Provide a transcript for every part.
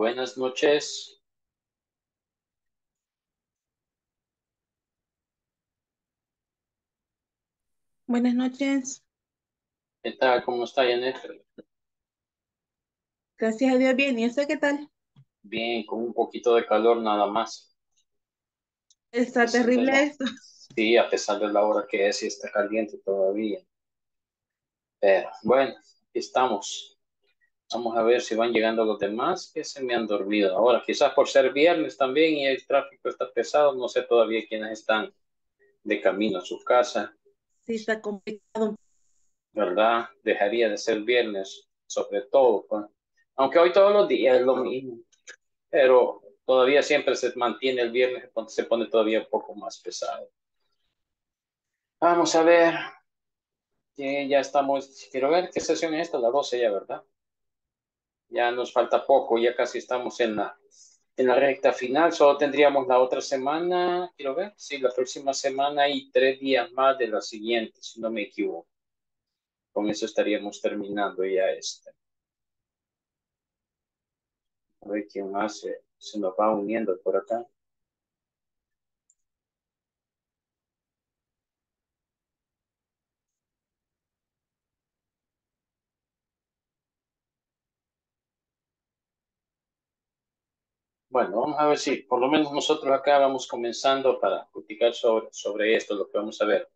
Buenas noches. Buenas noches. ¿Qué tal? ¿Cómo está, Janet? Gracias a Dios, bien. ¿Y usted qué tal? Bien, con un poquito de calor nada más. Está Pesar de terrible la- esto. Sí, a pesar de la hora que es y está caliente todavía. Pero bueno, aquí estamos. Vamos a ver si van llegando los demás que se me han dormido ahora. Quizás por ser viernes también y el tráfico está pesado, no sé todavía quiénes están de camino a su casa, Sí, está complicado. ¿verdad? Dejaría de ser viernes, sobre todo. pues. Aunque hoy todos los días es lo mismo, pero todavía siempre se mantiene el viernes, se pone todavía un poco más pesado. Vamos a ver, ya estamos, quiero ver qué sesión es esta, la 12 ya, ¿verdad? Ya nos falta poco, ya casi estamos en la, en la recta final, solo tendríamos la otra semana, quiero ver, sí, la próxima semana y tres días más de la siguiente, si no me equivoco. Con eso estaríamos terminando ya este. A ver quién más se, se nos va uniendo por acá. Bueno, vamos a ver si por lo menos nosotros acá vamos comenzando para platicar sobre, sobre esto, lo que vamos a ver.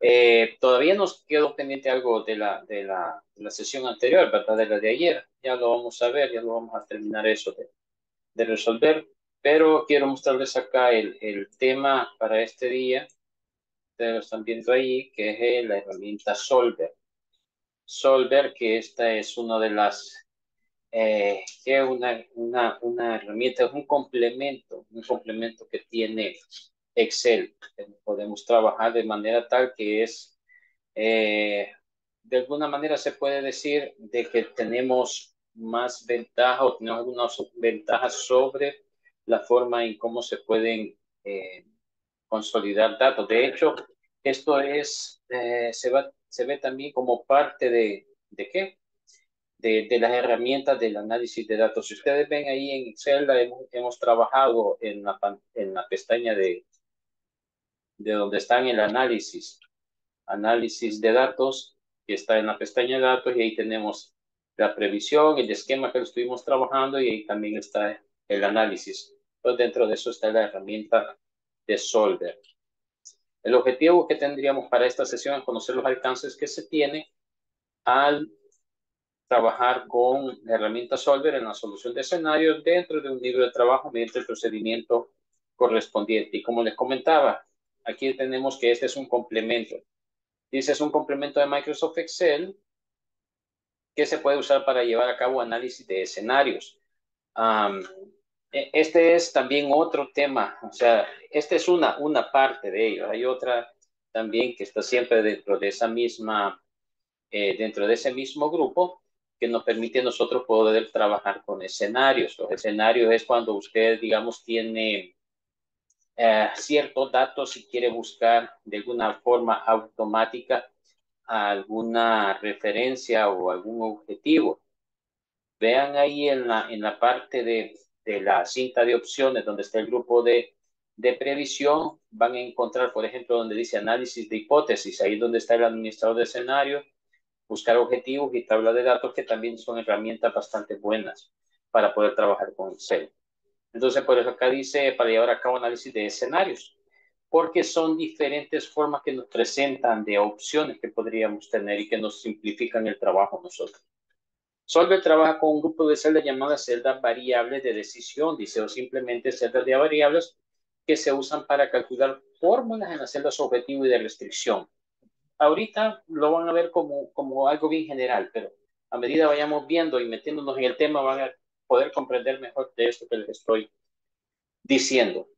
Eh, todavía nos quedó pendiente algo de la, de, la, de la sesión anterior, ¿verdad? De la de ayer. Ya lo vamos a ver, ya lo vamos a terminar eso de, de resolver. Pero quiero mostrarles acá el, el tema para este día. Ustedes lo están viendo ahí, que es la herramienta Solver. Solver, que esta es una de las eh, que una, una, una herramienta, es un complemento, un complemento que tiene Excel. Podemos trabajar de manera tal que es, eh, de alguna manera se puede decir de que tenemos más ventaja o tenemos algunas ventajas sobre la forma en cómo se pueden eh, consolidar datos. De hecho, esto es, eh, se, va, se ve también como parte de, ¿de qué? De, las herramientas del análisis de datos. Si ustedes ven ahí en Excel, hemos, hemos trabajado en la, en la pestaña de, de donde está en el análisis, análisis de datos, que está en la pestaña de datos, y ahí tenemos la previsión, el esquema que lo estuvimos trabajando, y ahí también está el análisis. Entonces, dentro de eso está la herramienta de Solver. El objetivo que tendríamos para esta sesión es conocer los alcances que se tiene al trabajar con la herramienta Solver en la solución de escenarios dentro de un libro de trabajo mediante el procedimiento correspondiente. Y como les comentaba, aquí tenemos que este es un complemento. Dice es un complemento de Microsoft Excel que se puede usar para llevar a cabo análisis de escenarios. Um, este es también otro tema, o sea, esta es una, una parte de ello. Hay otra también que está siempre dentro de esa misma, eh, dentro de ese mismo grupo, que nos permite a nosotros poder trabajar con escenarios. Los escenarios es cuando usted, digamos, tiene eh, ciertos datos y quiere buscar de alguna forma automática alguna referencia o algún objetivo. Vean ahí en la, en la parte de, de la cinta de opciones donde está el grupo de, de previsión, van a encontrar, por ejemplo, donde dice análisis de hipótesis, ahí donde está el administrador de escenarios, buscar objetivos y tabla de datos que también son herramientas bastante buenas para poder trabajar con Excel. Entonces, por eso acá dice para llevar a cabo análisis de escenarios, porque son diferentes formas que nos presentan de opciones que podríamos tener y que nos simplifican el trabajo nosotros. Solver trabaja con un grupo de celdas llamadas celdas variables de decisión, dice, o simplemente celdas de variables que se usan para calcular fórmulas en las celdas objetivo y de restricción ahorita lo van a ver como, como algo bien general, pero a medida vayamos viendo y metiéndonos en el tema van a poder comprender mejor de esto que les estoy diciendo.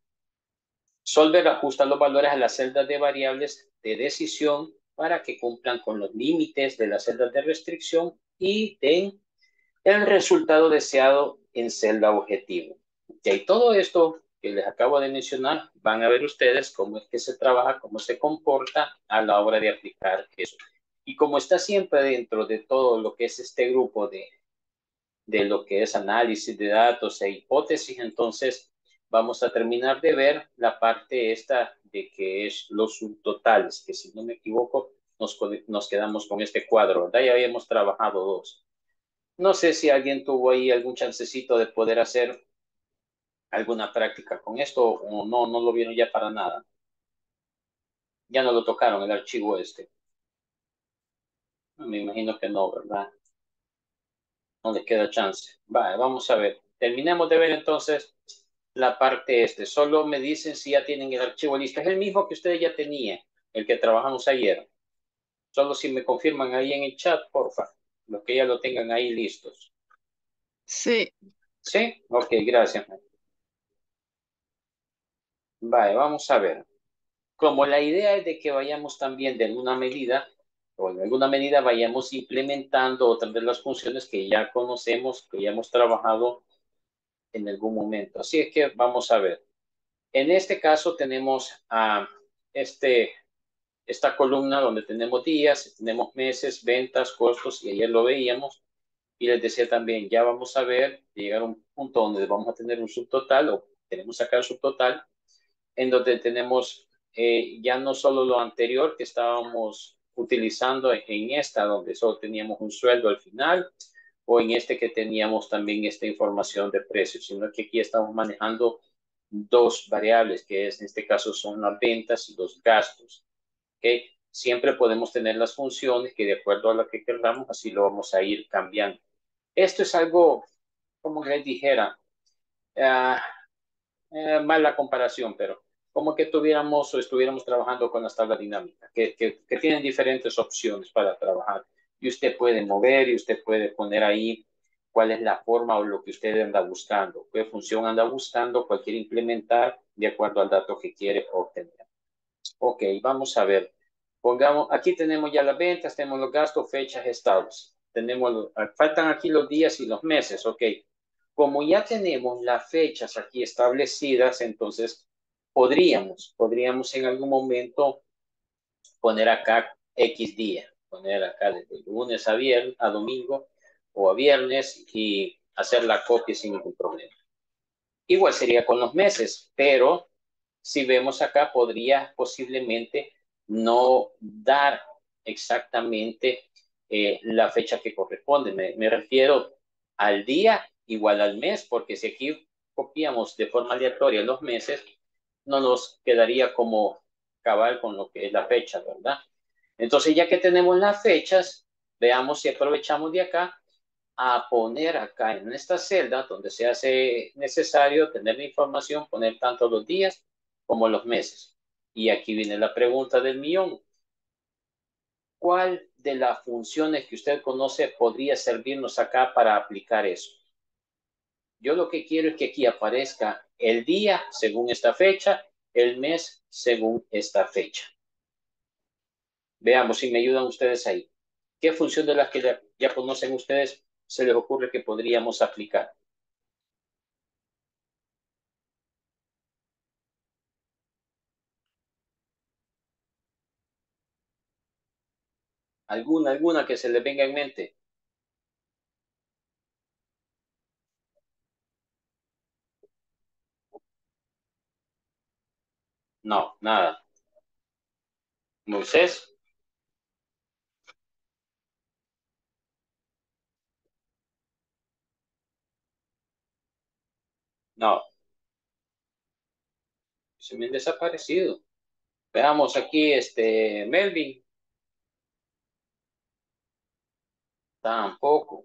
Solver ajusta los valores a las celdas de variables de decisión para que cumplan con los límites de las celdas de restricción y den el resultado deseado en celda objetivo. Y todo esto que les acabo de mencionar, van a ver ustedes cómo es que se trabaja, cómo se comporta a la hora de aplicar eso. Y como está siempre dentro de todo lo que es este grupo de, de lo que es análisis de datos e hipótesis, entonces vamos a terminar de ver la parte esta de que es los subtotales, que si no me equivoco, nos, nos quedamos con este cuadro, ¿verdad? Ya habíamos trabajado dos. No sé si alguien tuvo ahí algún chancecito de poder hacer alguna práctica con esto o no, no lo vieron ya para nada. Ya no lo tocaron el archivo este. Me imagino que no, ¿verdad? No le queda chance. Vale, vamos a ver. Terminemos de ver entonces la parte este. Solo me dicen si ya tienen el archivo listo. Es el mismo que ustedes ya tenían, el que trabajamos ayer. Solo si me confirman ahí en el chat, porfa. Los que ya lo tengan ahí listos. Sí. ¿Sí? Ok, gracias. Vale, vamos a ver. Como la idea es de que vayamos también de alguna medida, o en alguna medida vayamos implementando otras de las funciones que ya conocemos, que ya hemos trabajado en algún momento. Así es que vamos a ver. En este caso tenemos a este, esta columna donde tenemos días, tenemos meses, ventas, costos, y ayer lo veíamos. Y les decía también, ya vamos a ver, llegar a un punto donde vamos a tener un subtotal, o tenemos acá el subtotal, en donde tenemos eh, ya no solo lo anterior que estábamos utilizando en esta, donde solo teníamos un sueldo al final, o en este que teníamos también esta información de precios, sino que aquí estamos manejando dos variables, que es, en este caso son las ventas y los gastos. ¿okay? Siempre podemos tener las funciones que de acuerdo a lo que queramos, así lo vamos a ir cambiando. Esto es algo, como les dijera, uh, eh, mala comparación, pero como que tuviéramos o estuviéramos trabajando con las tablas dinámicas, que, que, tienen diferentes opciones para trabajar. Y usted puede mover y usted puede poner ahí cuál es la forma o lo que usted anda buscando, qué función anda buscando, cuál quiere implementar de acuerdo al dato que quiere obtener. Ok, vamos a ver. Pongamos, aquí tenemos ya las ventas, tenemos los gastos, fechas, estados. Tenemos, faltan aquí los días y los meses, ok. Como ya tenemos las fechas aquí establecidas, entonces podríamos, podríamos en algún momento poner acá X día, poner acá desde lunes a viernes, a domingo o a viernes y hacer la copia sin ningún problema. Igual sería con los meses, pero si vemos acá podría posiblemente no dar exactamente eh, la fecha que corresponde. Me, me refiero al día igual al mes, porque si aquí copiamos de forma aleatoria los meses, no nos quedaría como cabal con lo que es la fecha, ¿verdad? Entonces, ya que tenemos las fechas, veamos si aprovechamos de acá a poner acá en esta celda donde se hace necesario tener la información, poner tanto los días como los meses. Y aquí viene la pregunta del millón. ¿Cuál de las funciones que usted conoce podría servirnos acá para aplicar eso? Yo lo que quiero es que aquí aparezca el día según esta fecha, el mes según esta fecha. Veamos si me ayudan ustedes ahí. ¿Qué función de las que ya, conocen ustedes se les ocurre que podríamos aplicar? ¿Alguna, alguna que se les venga en mente? No, nada. Moisés. No. Se me han desaparecido. Veamos aquí, este, Melvin. Tampoco.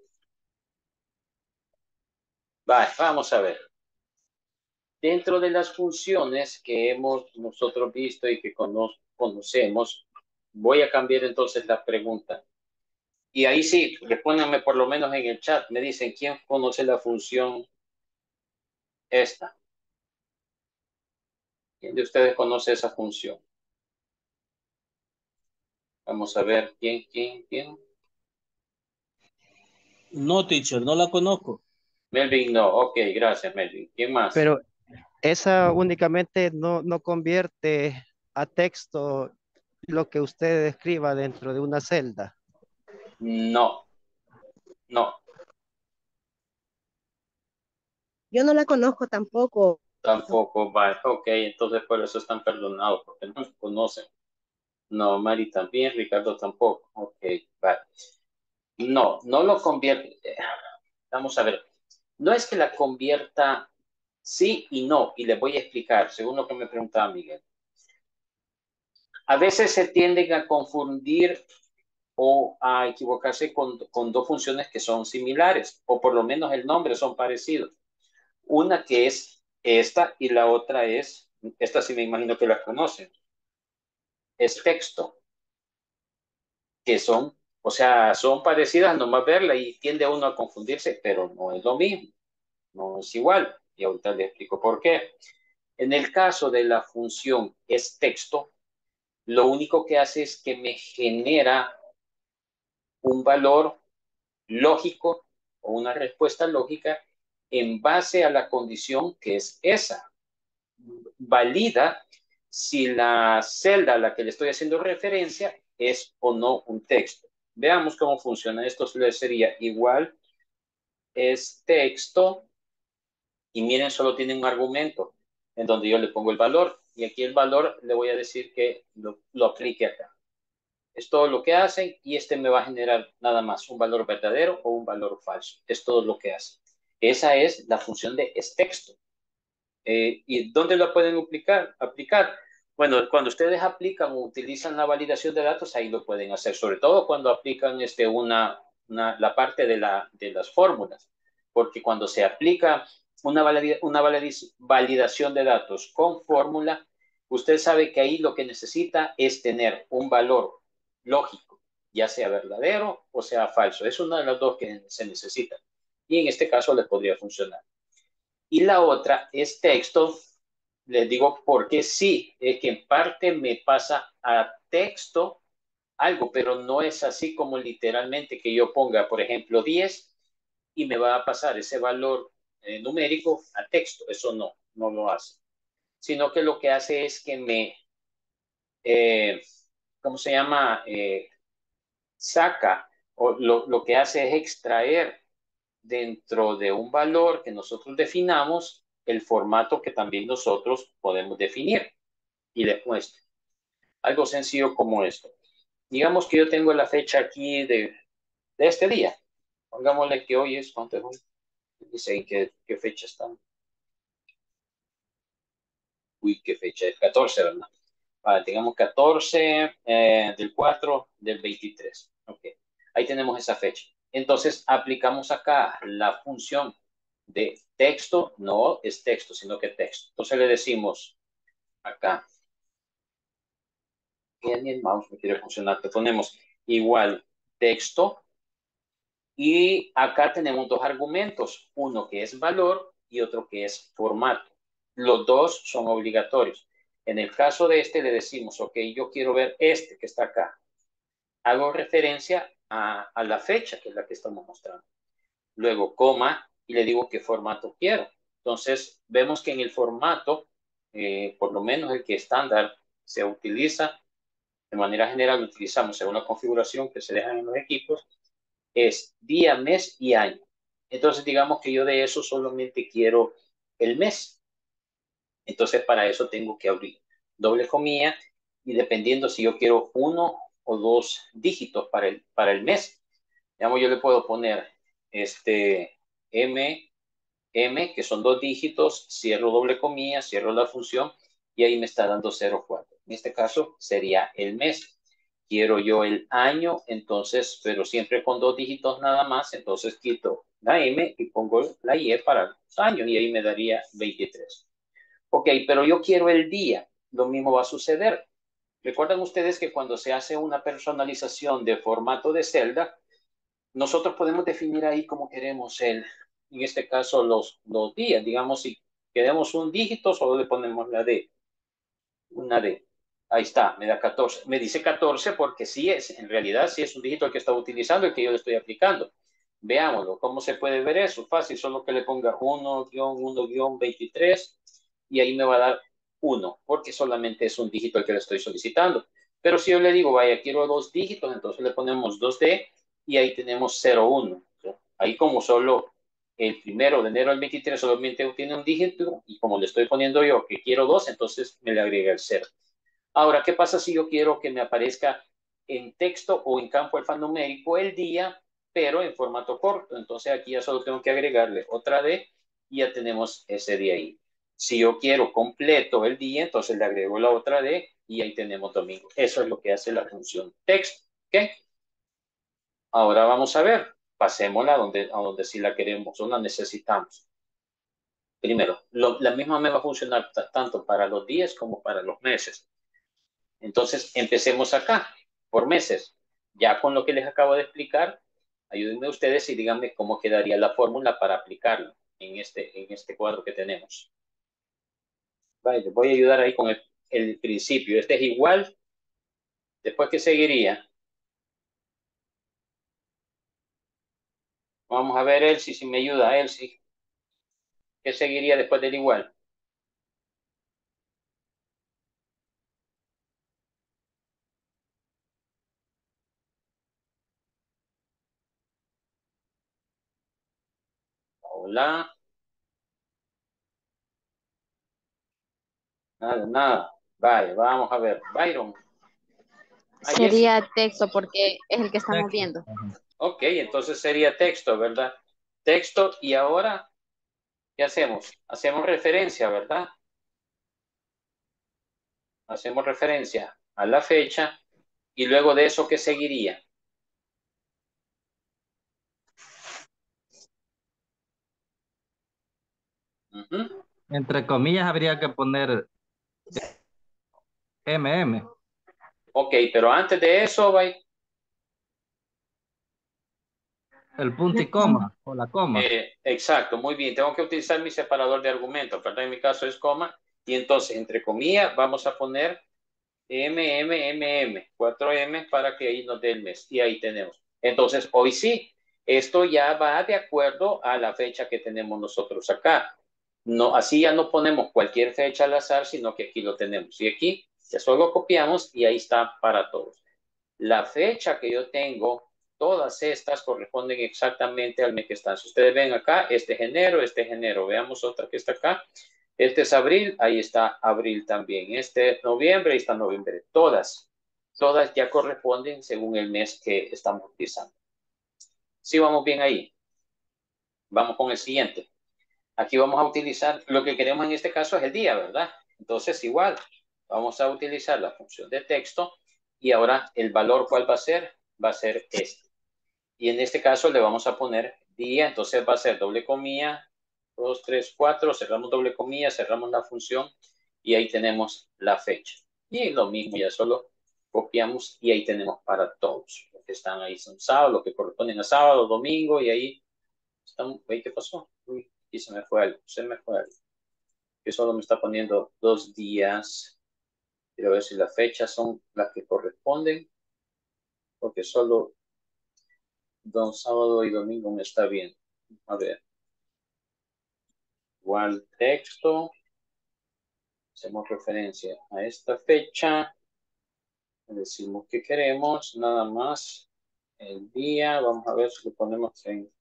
Vale, vamos a ver. Dentro de las funciones que hemos nosotros visto y que conocemos, voy a cambiar entonces la pregunta. Y ahí sí, respóndanme por lo menos en el chat, me dicen quién conoce la función esta. ¿Quién de ustedes conoce esa función? Vamos a ver, ¿quién, quién, quién? No, teacher, no la conozco. Melvin, no. Ok, gracias, Melvin. ¿Quién más? Pero esa únicamente no, no convierte a texto lo que usted escriba dentro de una celda. No, no. Yo no la conozco tampoco. Tampoco, vale, ok, entonces por eso están perdonados, porque no se conocen. No, Mari también, Ricardo tampoco. Ok, vale. No, no lo convierte. Vamos a ver. No es que la convierta sí y no, y le voy a explicar, según lo que me preguntaba Miguel. A veces se tienden a confundir o a equivocarse con, con dos funciones que son similares, o por lo menos el nombre son parecidos. Una que es esta y la otra es, esta sí me imagino que la conocen, es texto, que son, o sea, son parecidas, nomás verla y tiende uno a confundirse, pero no es lo mismo, no es igual. Y ahorita le explico por qué. En el caso de la función es texto, lo único que hace es que me genera un valor lógico o una respuesta lógica en base a la condición que es esa. Valida si la celda a la que le estoy haciendo referencia es o no un texto. Veamos cómo funciona. Esto sería igual es texto y miren, solo tiene un argumento en donde yo le pongo el valor y aquí el valor le voy a decir que lo, lo aplique acá. Es todo lo que hacen y este me va a generar nada más un valor verdadero o un valor falso. Es todo lo que hace. Esa es la función de es texto. Eh, ¿Y dónde lo pueden aplicar? aplicar? Bueno, cuando ustedes aplican o utilizan la validación de datos, ahí lo pueden hacer, sobre todo cuando aplican este, una, una la parte de, la, de las fórmulas, porque cuando se aplica una, una validación de datos con fórmula, usted sabe que ahí lo que necesita es tener un valor lógico, ya sea verdadero o sea falso. Es una de las dos que se necesita. Y en este caso le podría funcionar. Y la otra es texto. Les digo porque sí, es que en parte me pasa a texto algo, pero no es así como literalmente que yo ponga, por ejemplo, 10 y me va a pasar ese valor eh, numérico a texto. Eso no, no lo hace. Sino que lo que hace es que me, eh, ¿cómo se llama? Eh, saca o lo, lo, que hace es extraer dentro de un valor que nosotros definamos el formato que también nosotros podemos definir. Y muestro. Algo sencillo como esto. Digamos que yo tengo la fecha aquí de, de este día. Pongámosle que hoy es, ¿cuánto es hoy? Dice qué, qué fecha está. Uy, qué fecha es 14, ¿verdad? Vale, digamos 14 eh, del 4 del 23. Ok, ahí tenemos esa fecha. Entonces aplicamos acá la función de texto, no es texto, sino que texto. Entonces le decimos acá, ni el mouse me quiere funcionar, te ponemos igual texto y acá tenemos dos argumentos, uno que es valor y otro que es formato. Los dos son obligatorios. En el caso de este le decimos, ok, yo quiero ver este que está acá. Hago referencia a, la fecha, que es la que estamos mostrando. Luego, coma, y le digo qué formato quiero. Entonces, vemos que en el formato, eh, por lo menos el que estándar se utiliza, de manera general utilizamos en una configuración que se deja en los equipos, es día, mes y año. Entonces, digamos que yo de eso solamente quiero el mes. Entonces, para eso tengo que abrir doble comilla y dependiendo si yo quiero uno o dos dígitos para el, para el mes, digamos, yo le puedo poner este M, M, que son dos dígitos, cierro doble comilla, cierro la función y ahí me está dando 0,4. En este caso sería el mes. Quiero yo el año, entonces, pero siempre con dos dígitos nada más, entonces quito la M y pongo la Y para los años y ahí me daría 23. Ok, pero yo quiero el día. Lo mismo va a suceder. Recuerdan ustedes que cuando se hace una personalización de formato de celda, nosotros podemos definir ahí como queremos el, en este caso, los, los días. Digamos, si queremos un dígito, solo le ponemos la D. Una D. Ahí está, me da 14. Me dice 14 porque sí es, en realidad sí es un dígito que está utilizando y que yo le estoy aplicando. Veámoslo, ¿cómo se puede ver eso? Fácil, solo que le ponga 1-1-23 y ahí me va a dar 1, porque solamente es un dígito el que le estoy solicitando. Pero si yo le digo, vaya, quiero dos dígitos, entonces le ponemos 2D y ahí tenemos 0, 1. Ahí como solo el primero de enero al 23 solamente tiene un dígito y como le estoy poniendo yo que quiero dos, entonces me le agrega el cero. Ahora, ¿qué pasa si yo quiero que me aparezca en texto o en campo alfanumérico el día, pero en formato corto? Entonces aquí ya solo tengo que agregarle otra D y ya tenemos ese día ahí. Si yo quiero completo el día, entonces le agrego la otra D y ahí tenemos domingo. Eso es lo que hace la función text. ¿Ok? Ahora vamos a ver. Pasémosla donde, a donde sí la queremos o la necesitamos. Primero, la misma me va a funcionar tanto para los días como para los meses. Entonces, empecemos acá, por meses. Ya con lo que les acabo de explicar, ayúdenme ustedes y díganme cómo quedaría la fórmula para aplicarlo en este, en este cuadro que tenemos. Voy a ayudar ahí con el, principio. Este es igual. Después, ¿qué seguiría? Vamos a ver, Elsie, si me ayuda, Elsie. ¿Qué seguiría después del igual? Hola. Nada, nada. Vale, vamos a ver. Byron. Sería texto porque es el que estamos viendo. Ok, entonces sería texto, ¿verdad? Texto y ahora, ¿qué hacemos? Hacemos referencia, ¿verdad? Hacemos referencia a la fecha y luego de eso, ¿qué seguiría? Entre comillas habría que poner MM. Ok, pero antes de eso, bye. El punto y coma, o la coma. Eh, exacto, muy bien. Tengo que utilizar mi separador de argumentos, ¿verdad? En mi caso es coma. Y entonces, entre comillas, vamos a poner M, M, M, M. 4M para que ahí nos dé el mes. Y ahí tenemos. Entonces, hoy sí, esto ya va de acuerdo a la fecha que tenemos nosotros acá. No, así ya no ponemos cualquier fecha al azar, sino que aquí lo tenemos. Y aquí ya solo copiamos y ahí está para todos. La fecha que yo tengo, todas estas corresponden exactamente al mes que están. Si ustedes ven acá, este es enero, este es enero. Veamos otra que está acá. Este es abril, ahí está abril también. Este es noviembre, ahí está noviembre. Todas, todas ya corresponden según el mes que estamos utilizando. Sí, vamos bien ahí. Vamos con el siguiente. Aquí vamos a utilizar, lo que queremos en este caso es el día, ¿verdad? Entonces, igual, vamos a utilizar la función de texto y ahora el valor, ¿cuál va a ser? Va a ser este. Y en este caso le vamos a poner día, entonces va a ser doble comilla, 2, 3, 4, cerramos doble comilla, cerramos la función y ahí tenemos la fecha. Y lo mismo, ya solo copiamos y ahí tenemos para todos. Los que están ahí son sábado, los que corresponden a sábado, domingo y ahí están, ¿qué pasó? Uy, se me fue algo, se me fue algo. Que solo me está poniendo dos días. Quiero ver si las fechas son las que corresponden. Porque solo don sábado y domingo me está bien. A ver. Igual texto. Hacemos referencia a esta fecha. Decimos que queremos nada más el día. Vamos a ver si lo ponemos en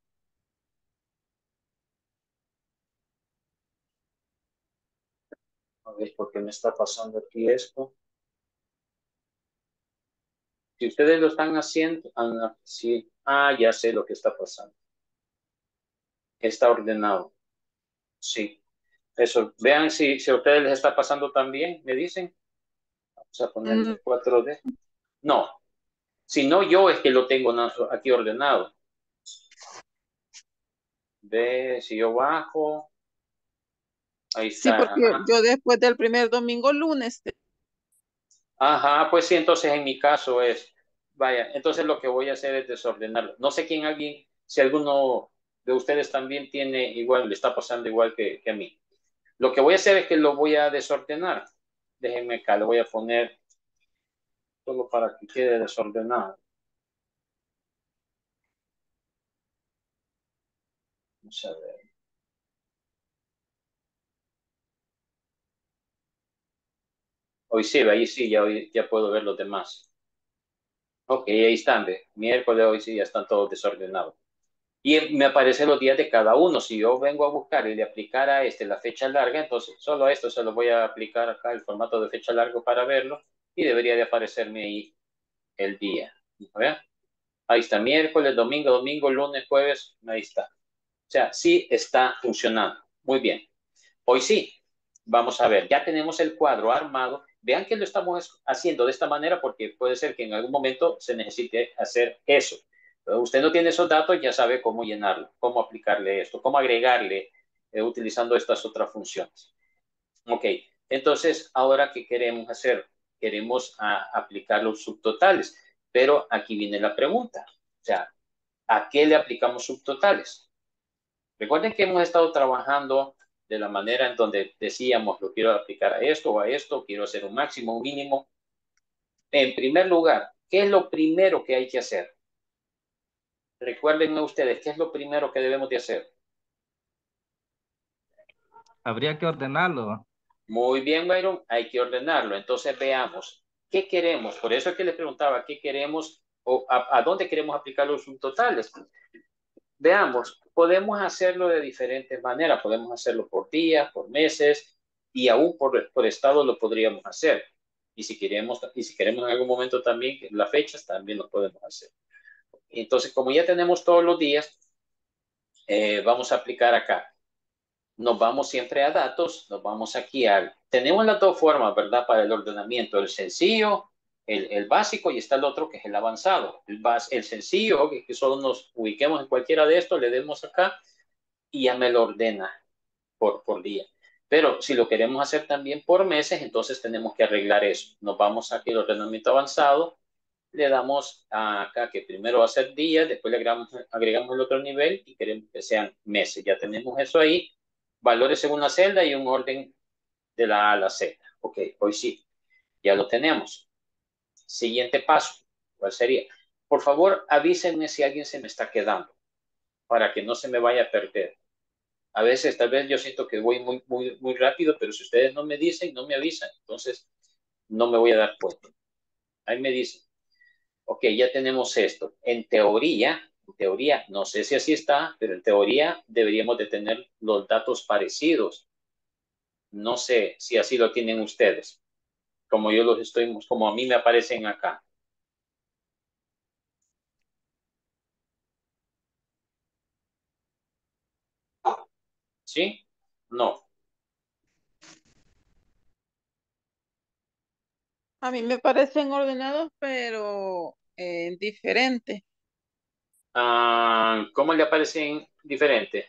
A ver, ¿por qué me está pasando aquí esto? Si ustedes lo están haciendo, ah, sí. Ah, ya sé lo que está pasando. Está ordenado. Sí. Eso. Vean si, si a ustedes les está pasando también, me dicen. Vamos a poner el 4D. No. Si no, yo es que lo tengo aquí ordenado. Ve, si yo bajo, Ahí Sí, porque yo después del primer domingo lunes. Ajá, pues sí, entonces en mi caso es, vaya, entonces lo que voy a hacer es desordenarlo. No sé quién alguien, si alguno de ustedes también tiene igual, le está pasando igual que, que a mí. Lo que voy a hacer es que lo voy a desordenar. Déjenme acá, lo voy a poner solo para que quede desordenado. Vamos a ver. Hoy sí, ahí sí, ya, hoy, ya puedo ver los demás. Ok, ahí están, de miércoles, hoy sí, ya están todos desordenados. Y me aparecen los días de cada uno. Si yo vengo a buscar y le aplicar a este la fecha larga, entonces solo a esto se lo voy a aplicar acá el formato de fecha largo para verlo y debería de aparecerme ahí el día. Ahí está, miércoles, domingo, domingo, lunes, jueves, ahí está. O sea, sí está funcionando. Muy bien. Hoy sí, vamos a ver, ya tenemos el cuadro armado. Vean que lo estamos haciendo de esta manera porque puede ser que en algún momento se necesite hacer eso usted no tiene esos datos, ya sabe cómo llenarlo, cómo aplicarle esto, cómo agregarle eh, utilizando estas otras funciones. Ok, entonces, ahora, ¿qué queremos hacer? Queremos aplicar los subtotales, pero aquí viene la pregunta. O sea, ¿a qué le aplicamos subtotales? Recuerden que hemos estado trabajando de la manera en donde decíamos, lo quiero aplicar a esto o a esto, quiero hacer un máximo, un mínimo. En primer lugar, ¿qué es lo primero que hay que hacer? Recuérdenme ustedes, ¿qué es lo primero que debemos de hacer? Habría que ordenarlo. Muy bien, Byron, hay que ordenarlo. Entonces veamos, ¿qué queremos? Por eso es que les preguntaba, ¿qué queremos o a, dónde queremos aplicar los subtotales? Veamos, podemos hacerlo de diferentes maneras. Podemos hacerlo por días, por meses y aún por, por estado lo podríamos hacer. Y si queremos, y si queremos en algún momento también las fechas, también lo podemos hacer. Entonces, como ya tenemos todos los días, eh, vamos a aplicar acá. Nos vamos siempre a datos, nos vamos aquí al... Tenemos las dos formas, ¿verdad? Para el ordenamiento, el sencillo, el, básico y está el otro que es el avanzado. El, el sencillo, que, que solo nos ubiquemos en cualquiera de estos, le demos acá y ya me lo ordena por, por día. Pero si lo queremos hacer también por meses, entonces tenemos que arreglar eso. Nos vamos aquí al ordenamiento avanzado, le damos acá que primero va a ser días, después le agregamos, agregamos el otro nivel y queremos que sean meses. Ya tenemos eso ahí, valores según la celda y un orden de la A a la Z. Ok, hoy sí, ya lo tenemos. Siguiente paso, ¿cuál sería? Por favor, avísenme si alguien se me está quedando para que no se me vaya a perder. A veces, tal vez yo siento que voy muy, muy, muy rápido, pero si ustedes no me dicen, no me avisan, entonces no me voy a dar cuenta. Ahí me dicen ok, ya tenemos esto. En teoría, en teoría, no sé si así está, pero en teoría deberíamos de tener los datos parecidos. No sé si así lo tienen ustedes, como yo los estoy, como a mí me aparecen acá. ¿Sí? No. A mí me parecen ordenados, pero eh, diferentes. Ah, ¿Cómo le aparecen diferentes?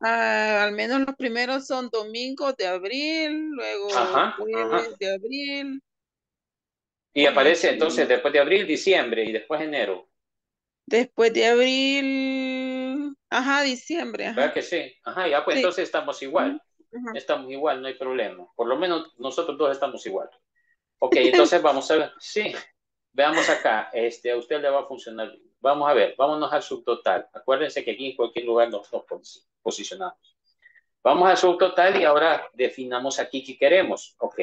Ah, al menos los primeros son domingos de abril, luego jueves de abril. Y aparece entonces después de abril, diciembre y después enero. Después de abril, ajá, diciembre. ¿Verdad que sí? Ajá, ya pues entonces estamos igual. Estamos igual, no hay problema. Por lo menos nosotros dos estamos igual. Ok, entonces vamos a ver. Sí, veamos acá. Este, a usted le va a funcionar. Vamos a ver, vámonos al subtotal. Acuérdense que aquí en cualquier lugar nos, posicionamos. Vamos al subtotal y ahora definamos aquí qué queremos. Ok.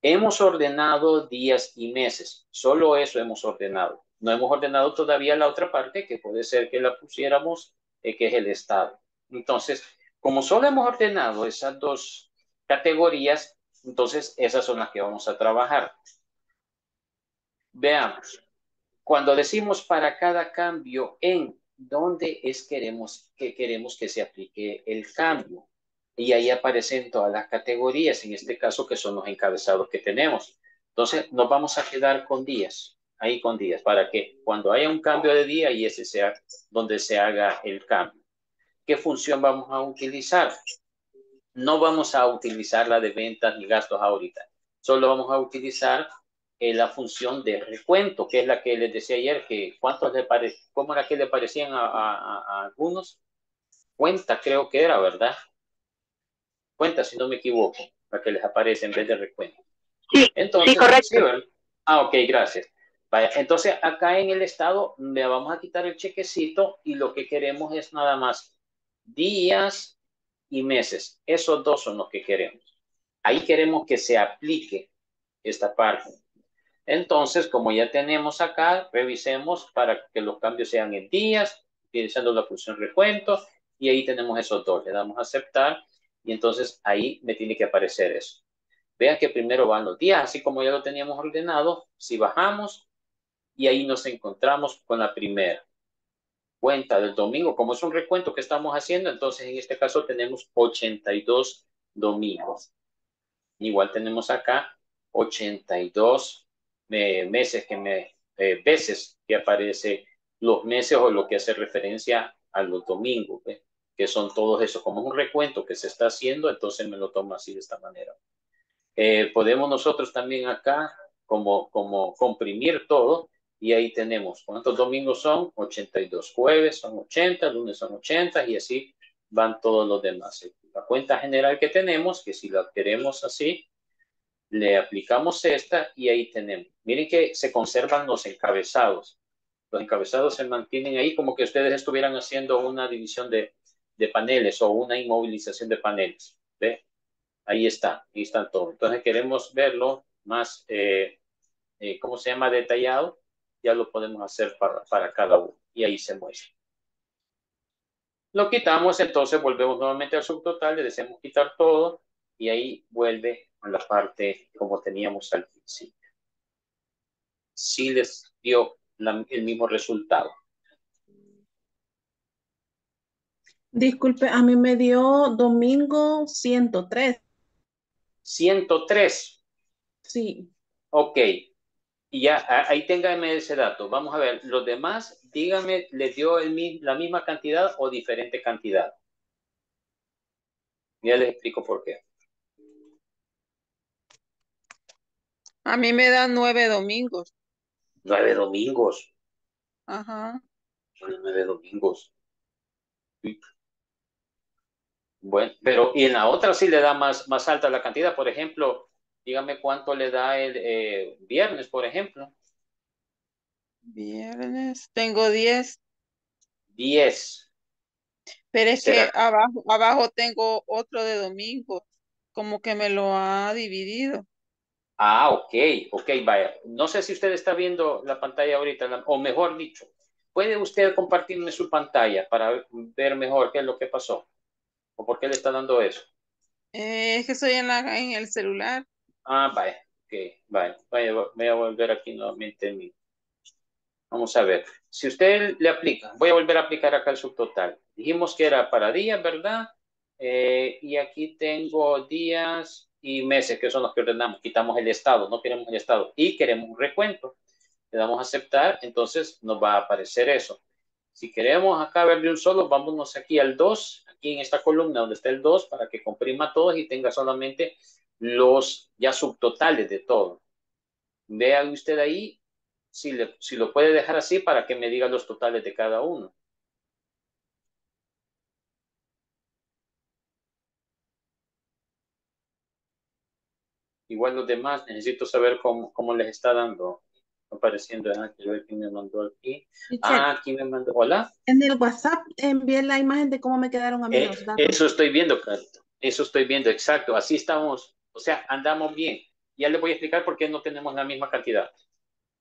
Hemos ordenado días y meses. Solo eso hemos ordenado. No hemos ordenado todavía la otra parte que puede ser que la pusiéramos, eh, que es el estado. Entonces, como solo hemos ordenado esas dos categorías, entonces, esas son las que vamos a trabajar. Veamos. Cuando decimos para cada cambio en, ¿dónde es queremos, que queremos que se aplique el cambio? Y ahí aparecen todas las categorías, en este caso que son los encabezados que tenemos. Entonces, nos vamos a quedar con días, ahí con días, para que cuando haya un cambio de día y ese sea donde se haga el cambio. ¿Qué función vamos a utilizar? no vamos a utilizar la de ventas ni gastos ahorita. Solo vamos a utilizar eh, la función de recuento, que es la que les decía ayer, que cuántos le pare, cómo era que le parecían a, algunos. Cuenta, creo que era, ¿verdad? Cuenta, si no me equivoco, para que les aparece en vez de recuento. Sí, Entonces, sí, correcto. ah, ok, gracias. Vaya, entonces acá en el estado le vamos a quitar el chequecito y lo que queremos es nada más días y meses. Esos dos son los que queremos. Ahí queremos que se aplique esta parte. Entonces, como ya tenemos acá, revisemos para que los cambios sean en días utilizando la función recuento y ahí tenemos esos dos. Le damos a aceptar y entonces ahí me tiene que aparecer eso. Vean que primero van los días, así como ya lo teníamos ordenado. Si bajamos y ahí nos encontramos con la primera cuenta del domingo. Como es un recuento que estamos haciendo, entonces en este caso tenemos 82 domingos. Igual tenemos acá 82 eh, meses que me, eh, veces que aparece los meses o lo que hace referencia a los domingos, que son todos esos. Como un recuento que se está haciendo, entonces me lo tomo así de esta manera. Eh, podemos nosotros también acá como, como comprimir todo y ahí tenemos cuántos domingos son, 82 jueves son 80, lunes son 80 y así van todos los demás. La cuenta general que tenemos, que si la queremos así, le aplicamos esta y ahí tenemos. Miren que se conservan los encabezados. Los encabezados se mantienen ahí como que ustedes estuvieran haciendo una división de, de paneles o una inmovilización de paneles. ¿Ve? Ahí está, ahí están todos. Entonces queremos verlo más, eh, eh, ¿cómo se llama? Detallado. Ya lo podemos hacer para, para cada uno. Y ahí se muestra. Lo quitamos, entonces volvemos nuevamente al subtotal, le deseamos quitar todo y ahí vuelve a la parte como teníamos al principio. Sí les dio el mismo resultado. Disculpe, a mí me dio domingo 103. 103. Sí. Ok. Y ya, ahí téngame ese dato. Vamos a ver, los demás, dígame, ¿les dio el, la misma cantidad o diferente cantidad? Ya les explico por qué. A mí me dan nueve domingos. Nueve domingos. Ajá. Nueve domingos. Bueno, pero y en la otra sí le da más, más alta la cantidad. Por ejemplo, dígame cuánto le da el eh, viernes, por ejemplo. Viernes, tengo diez. Diez. Pero es que abajo, abajo tengo otro de domingo, como que me lo ha dividido. Ah, ok, ok, vaya. No sé si usted está viendo la pantalla ahorita, o mejor dicho, ¿puede usted compartirme su pantalla para ver mejor qué es lo que pasó? ¿O por qué le está dando eso? Eh, es que estoy en, la, en el celular. Ah, vaya, ok, vaya. Vaya, voy a volver aquí nuevamente en mi... Vamos a ver. Si usted le aplica, voy a volver a aplicar acá el subtotal. Dijimos que era para días, ¿verdad? Eh, y aquí tengo días y meses, que son los que ordenamos. Quitamos el estado, no queremos el estado y queremos un recuento. Le damos a aceptar, entonces nos va a aparecer eso. Si queremos acá ver de un solo, vámonos aquí al 2, aquí en esta columna donde está el 2, para que comprima todos y tenga solamente los ya subtotales de todo. Vea usted ahí si, le, si lo puede dejar así para que me diga los totales de cada uno. Igual los demás, necesito saber cómo, cómo les está dando apareciendo. Ah, quiero ver quién me mandó aquí. Ah, aquí me mandó. Hola. En el WhatsApp envié la imagen de cómo me quedaron a mí eh, Eso estoy viendo, Eso estoy viendo, exacto. Así estamos. O sea, andamos bien. Ya les voy a explicar por qué no tenemos la misma cantidad.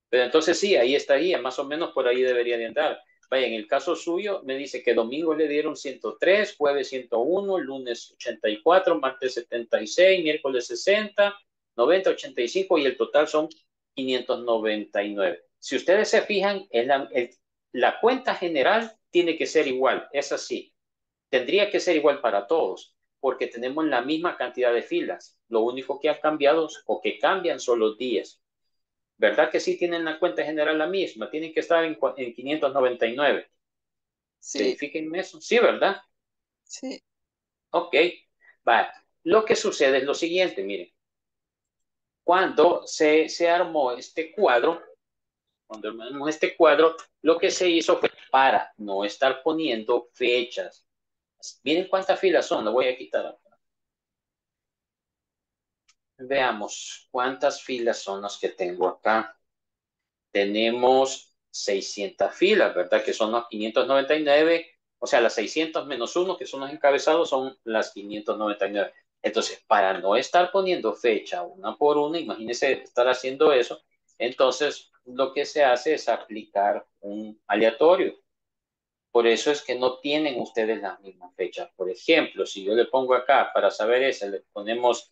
Pero entonces sí, ahí estaría, más o menos por ahí debería de andar. Vaya, en el caso suyo me dice que domingo le dieron 103, jueves 101, lunes 84, martes 76, miércoles 60, 90, 85 y el total son 599. Si ustedes se fijan, en la, la cuenta general tiene que ser igual, es así. Tendría que ser igual para todos, porque tenemos la misma cantidad de filas. Lo único que ha cambiado o que cambian son los días. ¿Verdad que sí tienen la cuenta general la misma? Tienen que estar en, en 599. Sí. Eso. Sí, ¿verdad? Sí. Ok. Va. Lo que sucede es lo siguiente, miren cuando se, se armó este cuadro, cuando armamos este cuadro, lo que se hizo fue para no estar poniendo fechas. Miren cuántas filas son, lo voy a quitar. Veamos cuántas filas son las que tengo acá. Tenemos 600 filas, ¿verdad? Que son las 599, o sea, las 600 menos 1, que son los encabezados, son las 599. Entonces, para no estar poniendo fecha una por una, imagínense estar haciendo eso, entonces lo que se hace es aplicar un aleatorio. Por eso es que no tienen ustedes las mismas fechas. Por ejemplo, si yo le pongo acá para saber eso, le ponemos,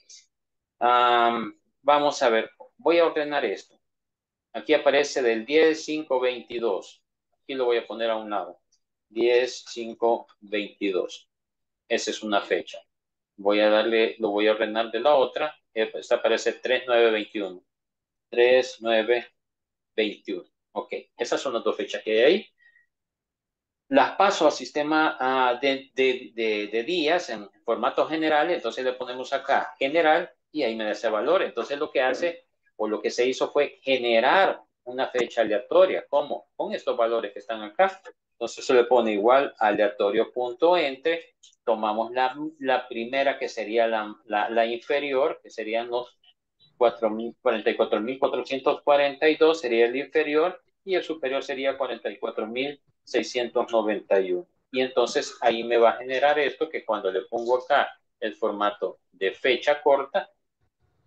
vamos a ver, voy a ordenar esto. Aquí aparece del 10, 5, 22. Aquí lo voy a poner a un lado. 10, 5, 22. Esa es una fecha. Voy a darle, lo voy a ordenar de la otra. Esta aparece 3, 9, 21. 3, 9, 21. Ok, esas son las dos fechas que hay ahí. Las paso al sistema ah, de, de, días en formato general, entonces le ponemos acá general y ahí me da ese valor. Entonces lo que hace o lo que se hizo fue generar una fecha aleatoria. ¿Cómo? Con estos valores que están acá. Entonces se le pone igual aleatorio punto entre. Tomamos la, la primera que sería la, la, la inferior, que serían los 44.442 sería el inferior y el superior sería 44.691. Y entonces ahí me va a generar esto que cuando le pongo acá el formato de fecha corta,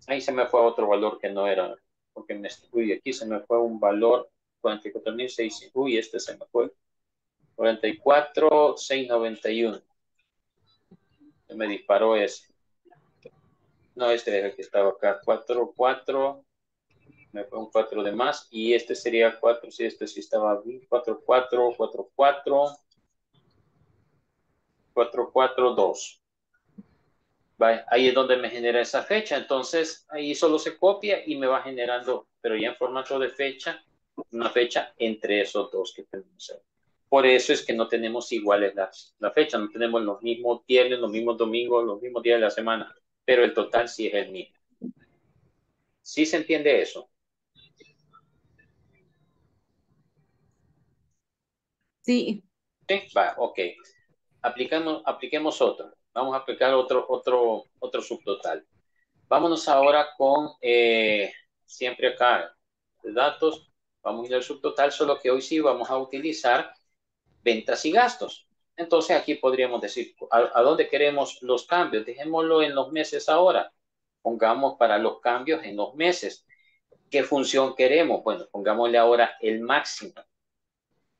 ahí se me fue otro valor que no era, porque me, uy, aquí se me fue un valor 44.600, uy, este se me fue 44.691. Se me disparó ese. No, este es el que estaba acá. 4, 4. Me fue un 4 de más. Y este sería 4. Si este sí estaba bien. 4, 4, 4, 4. 4, 4, 2. Ahí es donde me genera esa fecha. Entonces, ahí solo se copia y me va generando, pero ya en formato de fecha, una fecha entre esos dos que tenemos ahí. Por eso es que no tenemos iguales las, la fecha, no tenemos los mismos viernes, los mismos domingos, los mismos días de la semana pero el total sí es el mismo. ¿Sí se entiende eso? Sí. Sí, va, ok. Aplicamos, apliquemos otro. Vamos a aplicar otro, otro, otro subtotal. Vámonos ahora con, eh, siempre acá, datos, vamos a ir al subtotal, solo que hoy sí vamos a utilizar ventas y gastos. Entonces aquí podríamos decir, ¿a, dónde queremos los cambios? Dejémoslo en los meses ahora. Pongamos para los cambios en los meses. ¿Qué función queremos? Bueno, pongámosle ahora el máximo.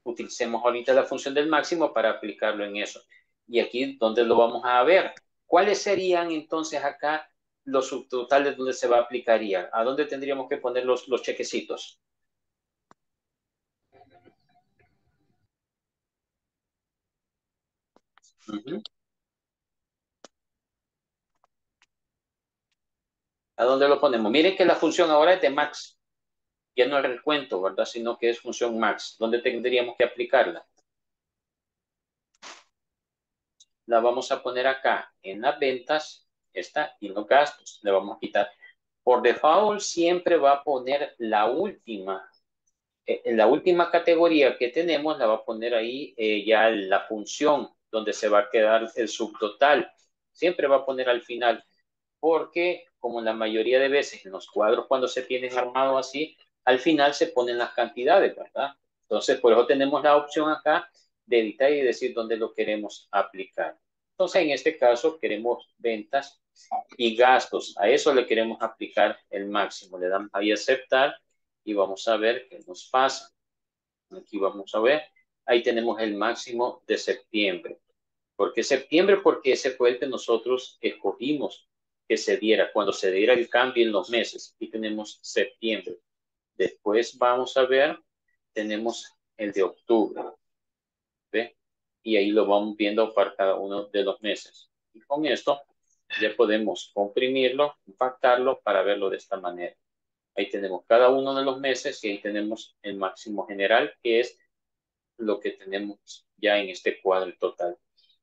Utilicemos ahorita la función del máximo para aplicarlo en eso. Y aquí, ¿dónde lo vamos a ver? ¿Cuáles serían entonces acá los subtotales donde se va a aplicaría? ¿A dónde tendríamos que poner los, los chequecitos? ¿A dónde lo ponemos? Miren que la función ahora es de max. Ya no es recuento, ¿verdad? Sino que es función max. ¿Dónde tendríamos que aplicarla? La vamos a poner acá en las ventas. Está y los gastos. Le vamos a quitar. Por default siempre va a poner la última. Eh, en la última categoría que tenemos la va a poner ahí eh, ya la función donde se va a quedar el subtotal. Siempre va a poner al final, porque como la mayoría de veces en los cuadros cuando se tienen armados así, al final se ponen las cantidades, ¿verdad? Entonces, por eso tenemos la opción acá de editar y decir dónde lo queremos aplicar. Entonces, en este caso, queremos ventas y gastos. A eso le queremos aplicar el máximo. Le damos ahí aceptar y vamos a ver qué nos pasa. Aquí vamos a ver ahí tenemos el máximo de septiembre. ¿Por qué septiembre? Porque ese fue el que nosotros escogimos que se diera, cuando se diera el cambio en los meses. Y tenemos septiembre. Después vamos a ver, tenemos el de octubre. ¿Ve? Y ahí lo vamos viendo para cada uno de los meses. Y con esto ya podemos comprimirlo, impactarlo para verlo de esta manera. Ahí tenemos cada uno de los meses y ahí tenemos el máximo general, que es lo que tenemos ya en este cuadro total.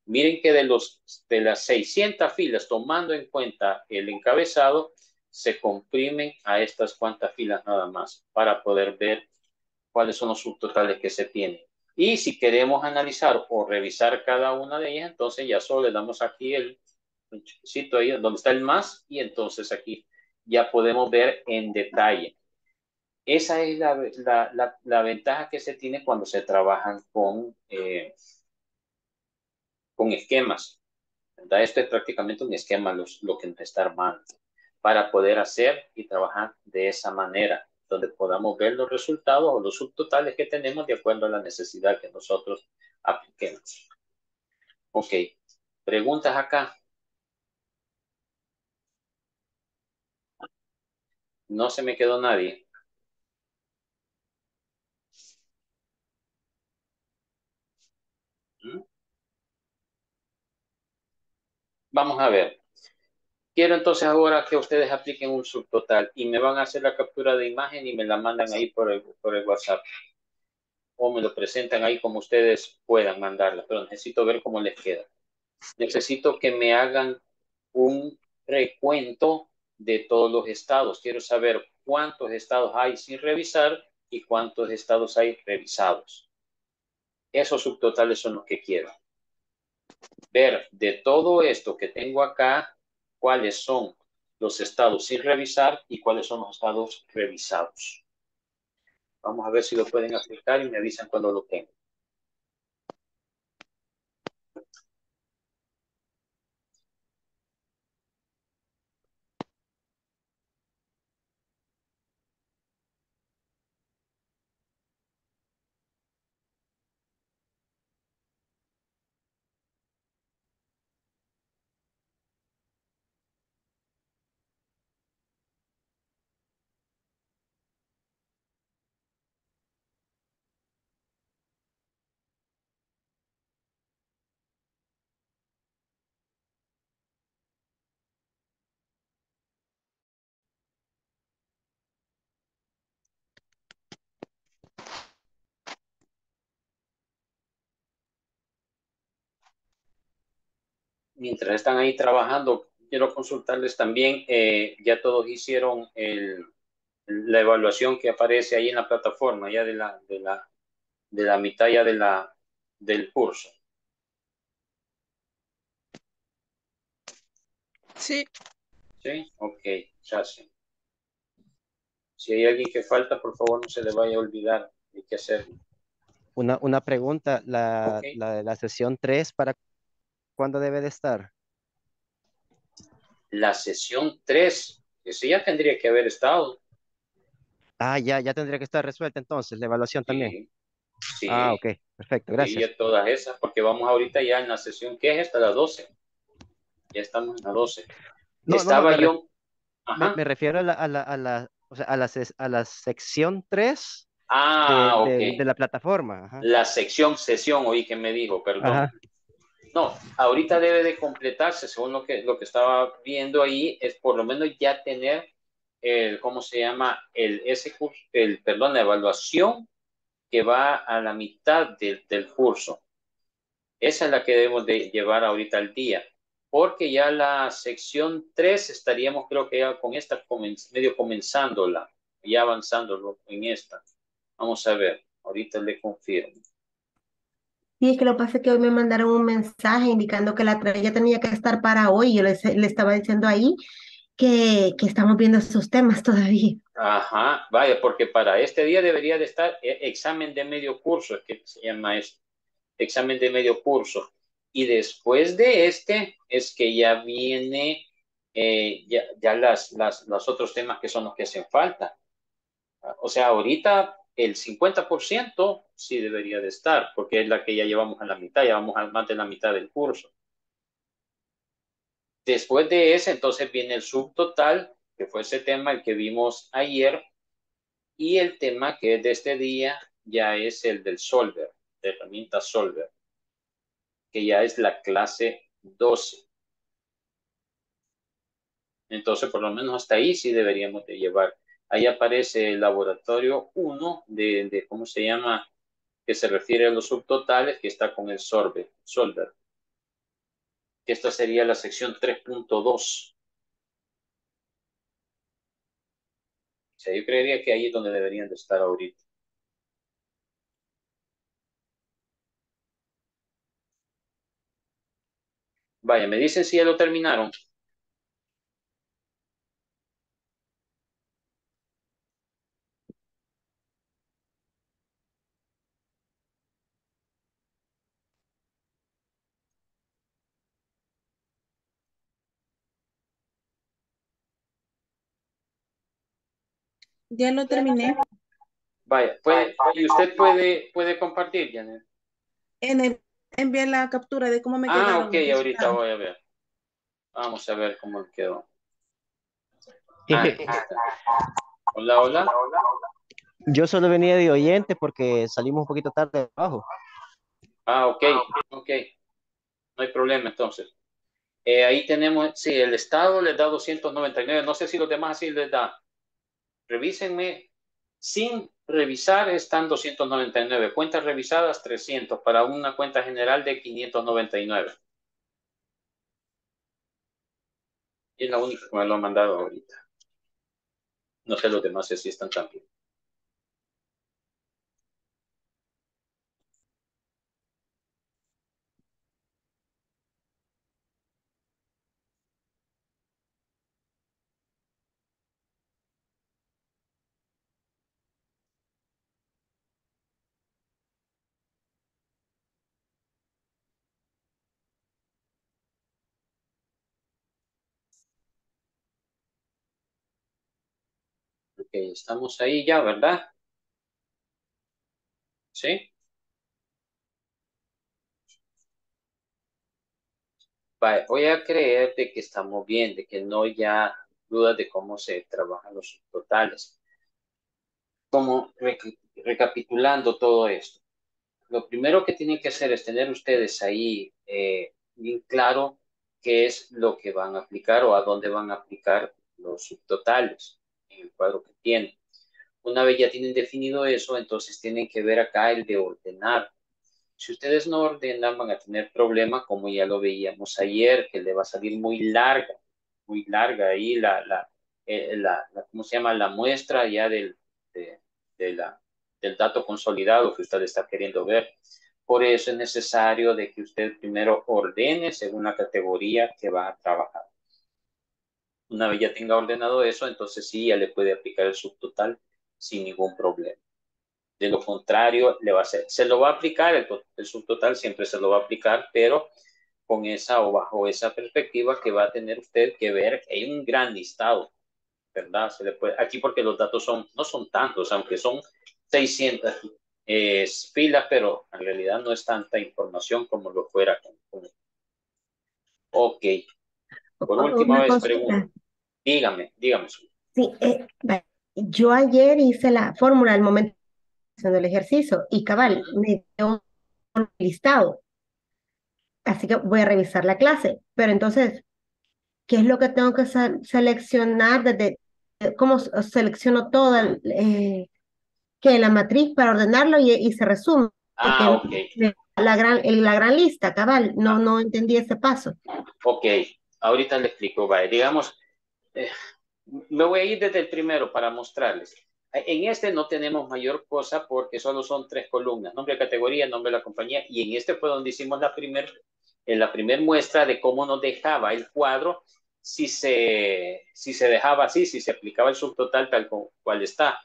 Miren que de, los, de las 600 filas, tomando en cuenta el encabezado, se comprimen a estas cuantas filas nada más para poder ver cuáles son los subtotales que se tienen. Y si queremos analizar o revisar cada una de ellas, entonces ya solo le damos aquí el, sitio ahí donde está el más y entonces aquí ya podemos ver en detalle esa es la, ventaja que se tiene cuando se trabajan con, eh, con esquemas. Esto es prácticamente un esquema lo que nos está armando para poder hacer y trabajar de esa manera. donde podamos ver los resultados o los subtotales que tenemos de acuerdo a la necesidad que nosotros apliquemos. Ok, preguntas acá. No se me quedó nadie. Vamos a ver. Quiero entonces ahora que ustedes apliquen un subtotal y me van a hacer la captura de imagen y me la mandan ahí por el, WhatsApp. O me lo presentan ahí como ustedes puedan mandarla, pero necesito ver cómo les queda. Necesito que me hagan un recuento de todos los estados. Quiero saber cuántos estados hay sin revisar y cuántos estados hay revisados. Esos subtotales son los que quiero. Ver de todo esto que tengo acá, cuáles son los estados sin revisar y cuáles son los estados revisados. Vamos a ver si lo pueden aplicar y me avisan cuando lo tengan. Mientras están ahí trabajando, quiero consultarles también, eh, ya todos hicieron la evaluación que aparece ahí en la plataforma, ya de la, de la, de la mitad ya de la, del curso. Sí. Sí, ok, ya sí. Si hay alguien que falta, por favor no se le vaya a olvidar de qué hacer. Una, una pregunta, la, la, la sesión 3 para ¿Cuándo debe de estar? La sesión 3, ese ya tendría que haber estado. Ah, ya, ya tendría que estar resuelta entonces, la evaluación también. Sí. Ah, ok, perfecto, gracias. Y todas esas, porque vamos ahorita ya en la sesión que es hasta las 12. Ya estamos en la 12. Estaba yo... Me, refiero a la, a la, a la, o sea, a la, a la sección 3 ah, de, de, la plataforma. La sección, sesión, oí que me dijo, perdón. No, ahorita debe de completarse, según lo que, lo que estaba viendo ahí, es por lo menos ya tener el, ¿cómo se llama? El, ese curso, el, perdón, la evaluación que va a la mitad del, del curso. Esa es la que debemos de llevar ahorita al día, porque ya la sección 3 estaríamos creo que ya con esta medio comenzándola, ya avanzando en esta. Vamos a ver, ahorita le confirmo. Sí, es que lo que pasa es que hoy me mandaron un mensaje indicando que la ya tenía que estar para hoy. Yo le, estaba diciendo ahí que, que, estamos viendo esos temas todavía. Ajá, vaya, porque para este día debería de estar eh, examen de medio curso, que se llama esto, examen de medio curso. Y después de este es que ya viene eh, ya, ya las, las, los otros temas que son los que hacen falta. O sea, ahorita el 50% sí debería de estar, porque es la que ya llevamos a la mitad, ya vamos a más de la mitad del curso. Después de ese, entonces viene el subtotal, que fue ese tema el que vimos ayer, y el tema que es de este día ya es el del Solver, de herramienta Solver, que ya es la clase 12. Entonces, por lo menos hasta ahí sí deberíamos de llevar Ahí aparece el laboratorio 1 de, ¿cómo se llama? Que se refiere a los subtotales, que está con el solver. solver. Esta sería la sección 3.2. O sea, yo creería que ahí es donde deberían de estar ahorita. Vaya, me dicen si ya lo terminaron. Ya lo terminé. Vaya, puede, y usted puede, puede compartir, Janet. En el, envié la captura de cómo me quedó. Ah, ok, ahorita voy a ver. Vamos a ver cómo quedó. Ah, hola, hola. Yo solo venía de oyente porque salimos un poquito tarde de abajo. Ah, ok, ok. No hay problema entonces. Eh, ahí tenemos, sí, el Estado les da 299. No sé si los demás así les da. Revísenme. Sin revisar están 299. Cuentas revisadas 300 para una cuenta general de 599. Y es la única que me lo han mandado ahorita. No sé los demás si están también. Estamos ahí ya, ¿verdad? ¿Sí? voy a creer de que estamos bien, de que no ya dudas de cómo se trabajan los totales. Como recapitulando todo esto. Lo primero que tienen que hacer es tener ustedes ahí eh, bien claro qué es lo que van a aplicar o a dónde van a aplicar los subtotales el cuadro que tienen. Una vez ya tienen definido eso, entonces tienen que ver acá el de ordenar. Si ustedes no ordenan, van a tener problema, como ya lo veíamos ayer, que le va a salir muy larga, muy larga ahí la, la, eh, ¿cómo se llama? La muestra ya del, de, la, del dato consolidado que usted está queriendo ver. Por eso es necesario de que usted primero ordene según la categoría que va a trabajar. Una vez ya tenga ordenado eso, entonces sí, ya le puede aplicar el subtotal sin ningún problema. De lo contrario, le va a hacer, se lo va a aplicar, el, subtotal siempre se lo va a aplicar, pero con esa o bajo esa perspectiva que va a tener usted que ver hay un gran listado, ¿verdad? Se le puede, aquí porque los datos son, no son tantos, aunque son 600 eh, filas, pero en realidad no es tanta información como lo fuera. Ok, por última vez pregunto. Dígame, dígame. Sí, eh, yo ayer hice la fórmula al momento del ejercicio y cabal, me dio un listado. Así que voy a revisar la clase. Pero entonces, ¿qué es lo que tengo que seleccionar desde cómo selecciono toda eh, que la matriz para ordenarlo y, se resume? Ah, La gran, la gran lista, cabal, no, no entendí ese paso. Ok, ahorita le explico, vaya. Digamos, me voy a ir desde el primero para mostrarles. En este no tenemos mayor cosa porque solo son tres columnas, nombre de categoría, nombre de la compañía, y en este fue donde hicimos la primera la primera muestra de cómo nos dejaba el cuadro si se, si se dejaba así, si se aplicaba el subtotal tal cual está.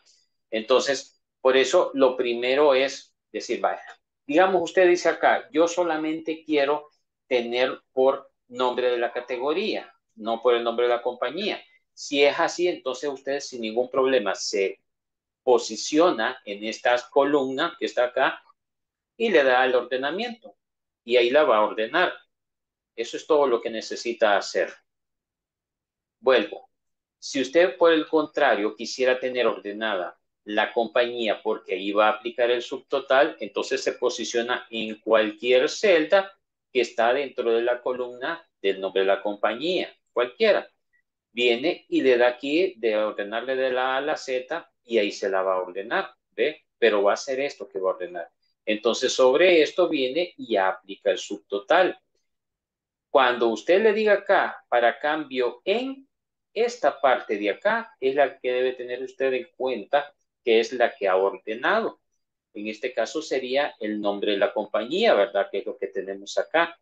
Entonces, por eso lo primero es decir, vaya, digamos usted dice acá, yo solamente quiero tener por nombre de la categoría, no por el nombre de la compañía. Si es así, entonces usted sin ningún problema se posiciona en esta columna que está acá y le da el ordenamiento y ahí la va a ordenar. Eso es todo lo que necesita hacer. Vuelvo. Si usted, por el contrario, quisiera tener ordenada la compañía porque ahí va a aplicar el subtotal, entonces se posiciona en cualquier celda que está dentro de la columna del nombre de la compañía, cualquiera. Viene y le da aquí de ordenarle de la A a la Z y ahí se la va a ordenar, ¿ve? Pero va a ser esto que va a ordenar. Entonces sobre esto viene y aplica el subtotal. Cuando usted le diga acá para cambio en, esta parte de acá es la que debe tener usted en cuenta que es la que ha ordenado. En este caso sería el nombre de la compañía, ¿verdad? Que es lo que tenemos acá.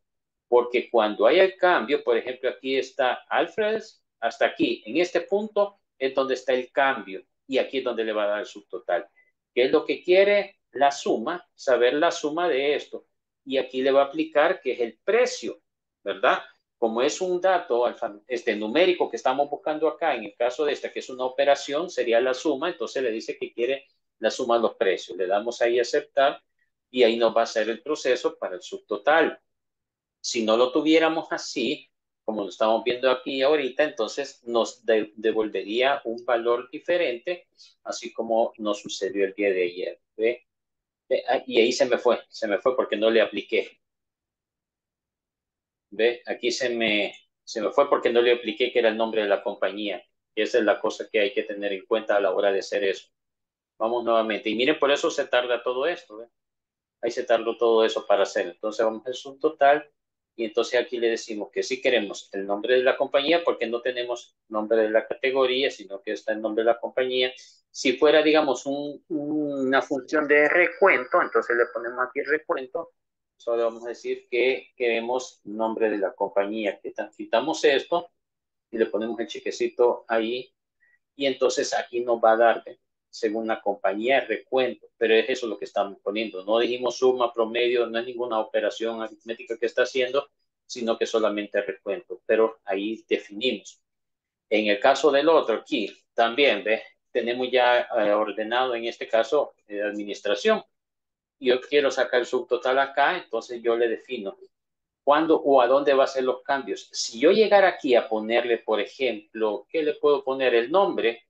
Porque cuando hay el cambio, por ejemplo, aquí está Alfred, hasta aquí, en este punto es donde está el cambio y aquí es donde le va a dar el subtotal. ¿Qué es lo que quiere? La suma, saber la suma de esto. Y aquí le va a aplicar que es el precio, ¿verdad? como es un dato este numérico que estamos buscando acá, en el caso de esta, que es una operación, sería la suma, entonces le dice que quiere la suma de los precios. Le damos ahí aceptar y ahí nos va a hacer el proceso para el subtotal. Si no lo tuviéramos así, como lo estamos viendo aquí ahorita, entonces nos devolvería un valor diferente, así como nos sucedió el día de ayer. ¿ve? Ah, y ahí se me fue, se me fue porque no le apliqué. ¿Ve? Aquí se me, se me fue porque no le apliqué que era el nombre de la compañía. Y esa es la cosa que hay que tener en cuenta a la hora de hacer eso. Vamos nuevamente. Y miren, por eso se tarda todo esto. ¿ve? Ahí se tardó todo eso para hacer. Entonces vamos a hacer un total. Y entonces aquí le decimos que sí queremos el nombre de la compañía porque no tenemos nombre de la categoría, sino que está el nombre de la compañía. Si fuera, digamos, un, una función de recuento, entonces le ponemos aquí recuento Solo vamos a decir que queremos nombre de la compañía. Quitamos esto y le ponemos el chequecito ahí. Y entonces aquí nos va a dar, según la compañía, recuento. Pero es eso lo que estamos poniendo. No dijimos suma, promedio, no es ninguna operación aritmética que está haciendo, sino que solamente recuento. Pero ahí definimos. En el caso del otro, aquí también, ¿ve? tenemos ya eh, ordenado en este caso eh, administración yo quiero sacar el subtotal acá, entonces yo le defino cuándo o a dónde va a ser los cambios. Si yo llegara aquí a ponerle, por ejemplo, ¿qué le puedo poner? El nombre,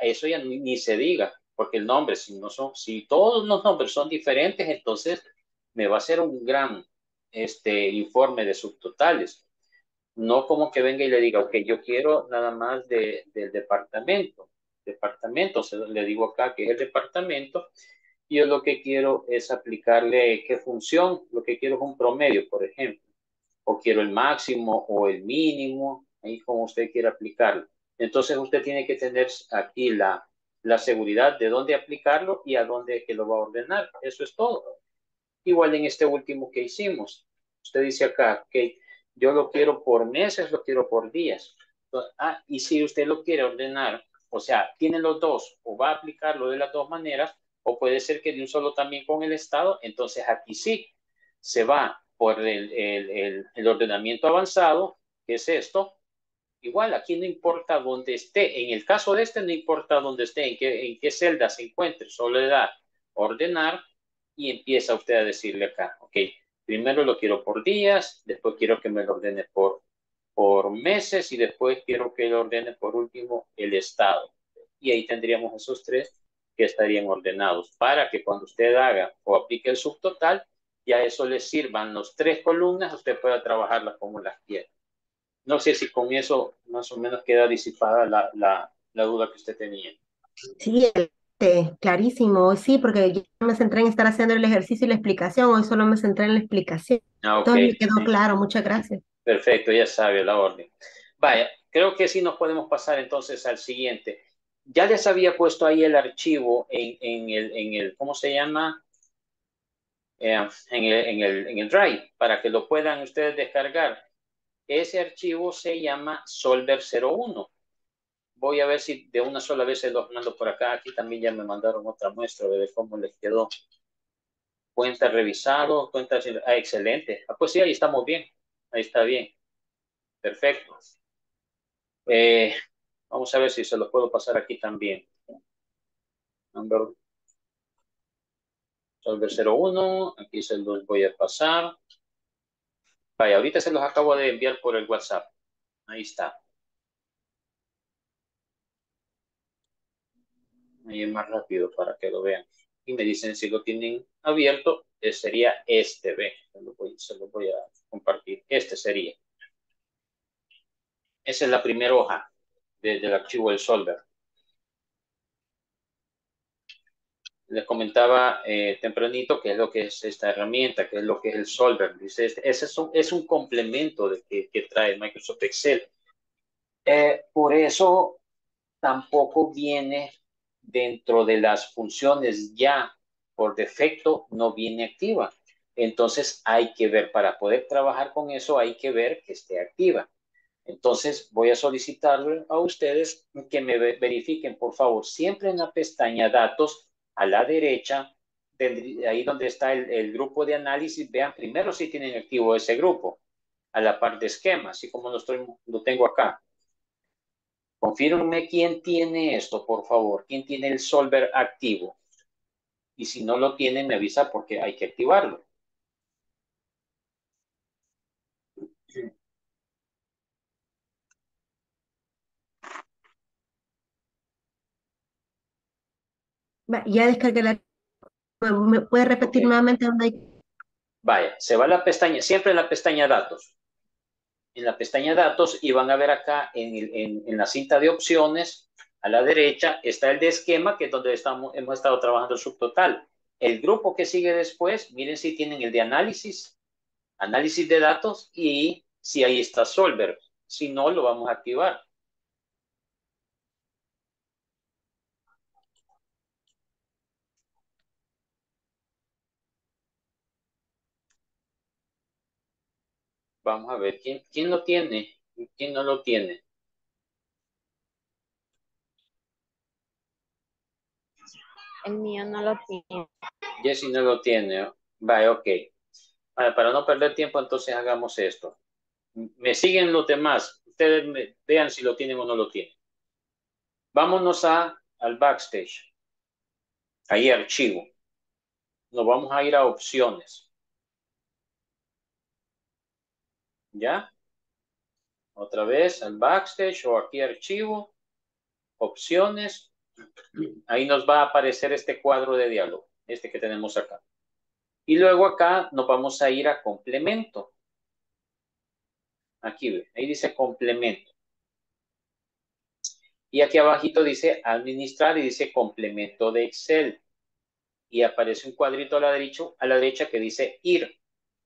eso ya ni, se diga, porque el nombre, si no son, si todos los nombres son diferentes, entonces me va a hacer un gran este, informe de subtotales. No como que venga y le diga, ok, yo quiero nada más de, del departamento. Departamento, o le digo acá que es el departamento yo lo que quiero es aplicarle qué función, lo que quiero es un promedio, por ejemplo, o quiero el máximo o el mínimo, ahí como usted quiera aplicarlo. Entonces usted tiene que tener aquí la, la seguridad de dónde aplicarlo y a dónde que lo va a ordenar. Eso es todo. Igual en este último que hicimos. Usted dice acá que yo lo quiero por meses, lo quiero por días. Ah, y si usted lo quiere ordenar, o sea, tiene los dos o va a aplicarlo de las dos maneras, o puede ser que de un solo también con el Estado, entonces aquí sí se va por el, el, el, ordenamiento avanzado, que es esto. Igual, aquí no importa dónde esté. En el caso de este, no importa dónde esté, en qué, en qué celda se encuentre. Solo le da ordenar y empieza usted a decirle acá, ok, primero lo quiero por días, después quiero que me lo ordene por, por meses y después quiero que lo ordene por último el estado. Y ahí tendríamos esos tres que estarían ordenados para que cuando usted haga o aplique el subtotal, ya eso le sirvan los tres columnas, usted pueda trabajarlas como las quiera. No sé si con eso más o menos queda disipada la, la, la duda que usted tenía. Sí, este, clarísimo, sí, porque yo me centré en estar haciendo el ejercicio y la explicación, hoy solo me centré en la explicación. Ah, Entonces me quedó claro, muchas gracias. Perfecto, ya sabe la orden. Vaya, creo que sí nos podemos pasar entonces al siguiente ya les había puesto ahí el archivo en, el, en el, ¿cómo se llama? Eh, en, el, en, el, en el Drive, para que lo puedan ustedes descargar. Ese archivo se llama Solver 01. Voy a ver si de una sola vez se los mando por acá. Aquí también ya me mandaron otra muestra de cómo les quedó. Cuenta revisado, cuenta... Ah, excelente. Ah, pues sí, ahí estamos bien. Ahí está bien. Perfecto. Eh, Vamos a ver si se los puedo pasar aquí también. Number Solver 01, aquí se los voy a pasar. Vaya, ahorita se los acabo de enviar por el WhatsApp. Ahí está. Ahí es más rápido para que lo vean. Y me dicen si lo tienen abierto, eh, sería este, ve. Se lo voy, a compartir. Este sería. Esa es la primera hoja del archivo del solver. Les comentaba eh, tempranito qué es lo que es esta herramienta, qué es lo que es el solver. Dice, ese es un, complemento de que, que trae Microsoft Excel. Eh, por eso tampoco viene dentro de las funciones ya por defecto, no viene activa. Entonces hay que ver, para poder trabajar con eso, hay que ver que esté activa. Entonces voy a solicitarle a ustedes que me verifiquen, por favor, siempre en la pestaña datos a la derecha, ahí donde está el, grupo de análisis, vean primero si tienen activo ese grupo. a la parte de esquema, así como lo, estoy, lo tengo acá. Confírmenme quién tiene esto, por favor. ¿Quién tiene el solver activo? Y si no lo tiene, me avisa porque hay que activarlo. Ya descargué la... ¿Me puede repetir nuevamente dónde hay? Vaya, se va a la pestaña, siempre en la pestaña datos. En la pestaña datos y van a ver acá en, en, la cinta de opciones, a la derecha está el de esquema, que es donde estamos, hemos estado trabajando el subtotal. El grupo que sigue después, miren si tienen el de análisis, análisis de datos y si ahí está Solver. Si no, lo vamos a activar. Vamos a ver, ¿quién, quién lo tiene? ¿Quién no lo tiene? El mío no lo tiene. Jessy no lo tiene. Vale, ok. para no perder tiempo, entonces hagamos esto. Me siguen los demás. Ustedes vean si lo tienen o no lo tienen. Vámonos a, al backstage. Ahí archivo. Nos vamos a ir a opciones. ¿Ya? Otra vez al backstage o aquí archivo, opciones. Ahí nos va a aparecer este cuadro de diálogo, este que tenemos acá. Y luego acá nos vamos a ir a complemento. Aquí ve, ahí dice complemento. Y aquí abajito dice administrar y dice complemento de Excel. Y aparece un cuadrito a la derecha, a la derecha que dice ir.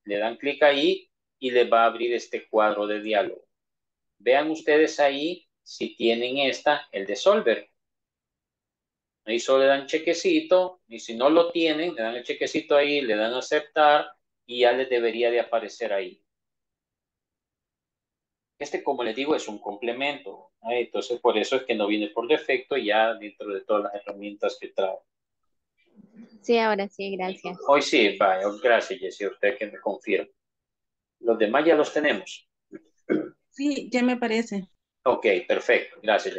Le dan clic ahí y les va a abrir este cuadro de diálogo. Vean ustedes ahí si tienen esta, el de Solver. Ahí solo le dan chequecito y si no lo tienen, le dan el chequecito ahí, le dan aceptar y ya les debería de aparecer ahí. Este, como les digo, es un complemento. Entonces, por eso es que no viene por defecto ya dentro de todas las herramientas que trae. Sí, ahora sí, gracias. Hoy sí, vaya, gracias, Jessy, usted que me confirma. Los demás ya los tenemos. Sí, ya me parece. Ok, perfecto. Gracias,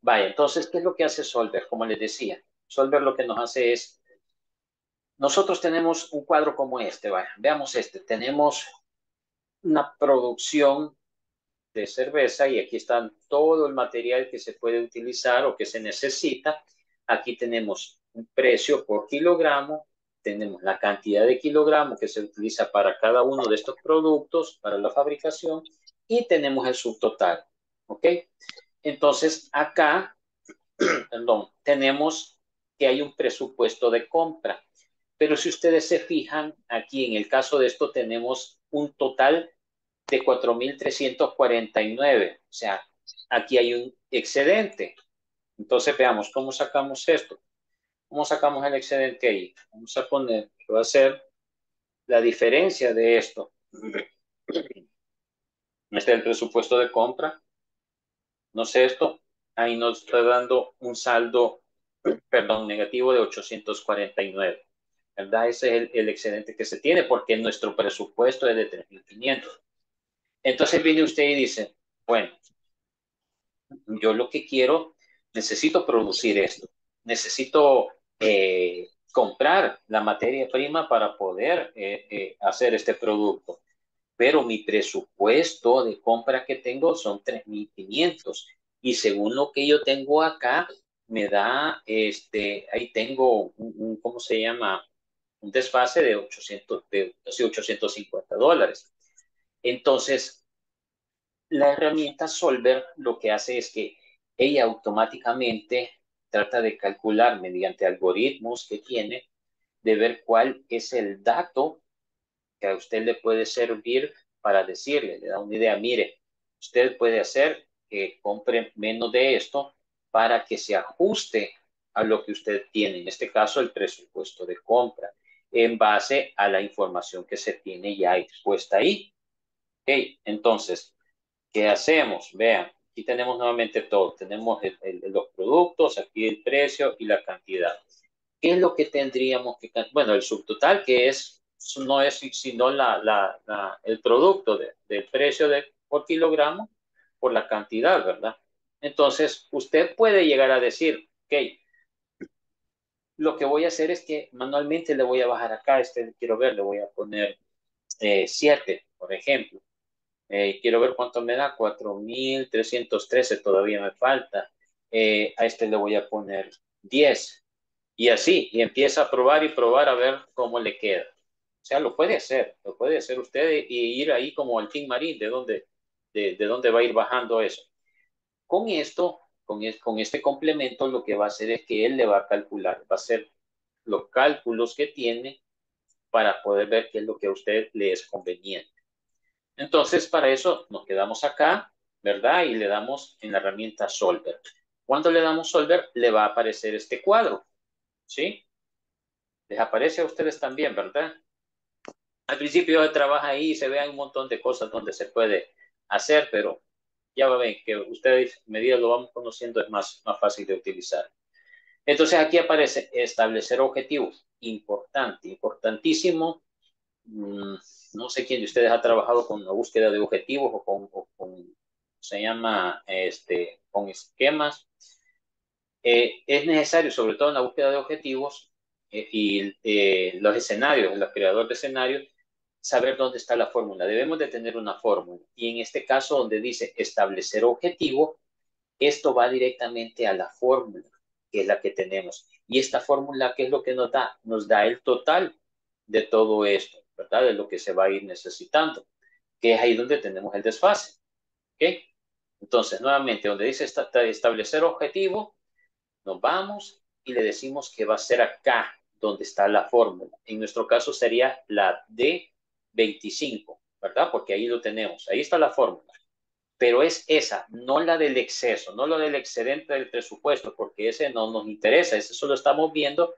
Vaya, entonces, ¿qué es lo que hace Solver? Como les decía, Solver lo que nos hace es, nosotros tenemos un cuadro como este, vaya, veamos este, tenemos una producción de cerveza y aquí está todo el material que se puede utilizar o que se necesita. Aquí tenemos un precio por kilogramo, tenemos la cantidad de kilogramos que se utiliza para cada uno de estos productos para la fabricación y tenemos el subtotal. ¿Ok? Entonces, acá, perdón, tenemos que hay un presupuesto de compra. Pero si ustedes se fijan, aquí en el caso de esto tenemos un total de 4.349. O sea, aquí hay un excedente. Entonces, veamos cómo sacamos esto. ¿Cómo sacamos el excedente ahí? Vamos a poner que va a ser la diferencia de esto. Este es el presupuesto de compra. No sé esto. Ahí nos está dando un saldo, perdón, negativo de 849. ¿Verdad? Ese es el, el excedente que se tiene porque nuestro presupuesto es de 3.500. Entonces viene usted y dice, bueno, yo lo que quiero, necesito producir esto. Necesito eh, comprar la materia prima para poder eh, eh, hacer este producto. Pero mi presupuesto de compra que tengo son 3.500 y según lo que yo tengo acá, me da, este, ahí tengo un, ¿cómo se llama? Un desfase de 800, de 850 dólares. Entonces, la herramienta Solver lo que hace es que ella automáticamente trata de calcular mediante algoritmos que tiene, de ver cuál es el dato que a usted le puede servir para decirle, le da una idea, mire, usted puede hacer que compre menos de esto para que se ajuste a lo que usted tiene, en este caso el presupuesto de compra, en base a la información que se tiene ya expuesta ahí. Ok, entonces, ¿qué hacemos? Vean, Aquí tenemos nuevamente todo. Tenemos los productos, aquí el precio y la cantidad. ¿Qué es lo que tendríamos que... Bueno, el subtotal que es no es sino la, el producto del precio de, por kilogramo por la cantidad, ¿verdad? Entonces, usted puede llegar a decir, ok, lo que voy a hacer es que manualmente le voy a bajar acá, este quiero ver, le voy a poner 7, eh, por ejemplo. Eh, quiero ver cuánto me da, 4.313 todavía me falta. Eh, a este le voy a poner 10. Y así, y empieza a probar y probar a ver cómo le queda. O sea, lo puede hacer, lo puede hacer usted y ir ahí como al Team Marín, de dónde, de, de dónde va a ir bajando eso. Con esto, con, con este complemento, lo que va a hacer es que él le va a calcular, va a hacer los cálculos que tiene para poder ver qué es lo que a usted le es conveniente. Entonces, para eso nos quedamos acá, ¿verdad? Y le damos en la herramienta Solver. Cuando le damos Solver, le va a aparecer este cuadro, ¿sí? Les aparece a ustedes también, ¿verdad? Al principio trabaja ahí y se ve un montón de cosas donde se puede hacer, pero ya ven que ustedes, medida lo vamos conociendo, es más, más fácil de utilizar. Entonces aquí aparece establecer objetivos. Importante, importantísimo. Mm, no sé quién de ustedes ha trabajado con la búsqueda de objetivos o con, se llama, este, con esquemas. Eh, es necesario, sobre todo en la búsqueda de objetivos eh, y eh, los escenarios, los creadores de escenarios, saber dónde está la fórmula. Debemos de tener una fórmula. Y en este caso, donde dice establecer objetivo, esto va directamente a la fórmula, que es la que tenemos. Y esta fórmula, ¿qué es lo que nos da? Nos da el total de todo esto, ¿verdad? De lo que se va a ir necesitando, que es ahí donde tenemos el desfase. ¿Ok? Entonces, nuevamente, donde dice establecer objetivo, nos vamos y le decimos que va a ser acá donde está la fórmula. En nuestro caso sería la D 25, ¿verdad? Porque ahí lo tenemos, ahí está la fórmula. Pero es esa, no la del exceso, no la del excedente del presupuesto, porque ese no nos interesa, ese solo estamos viendo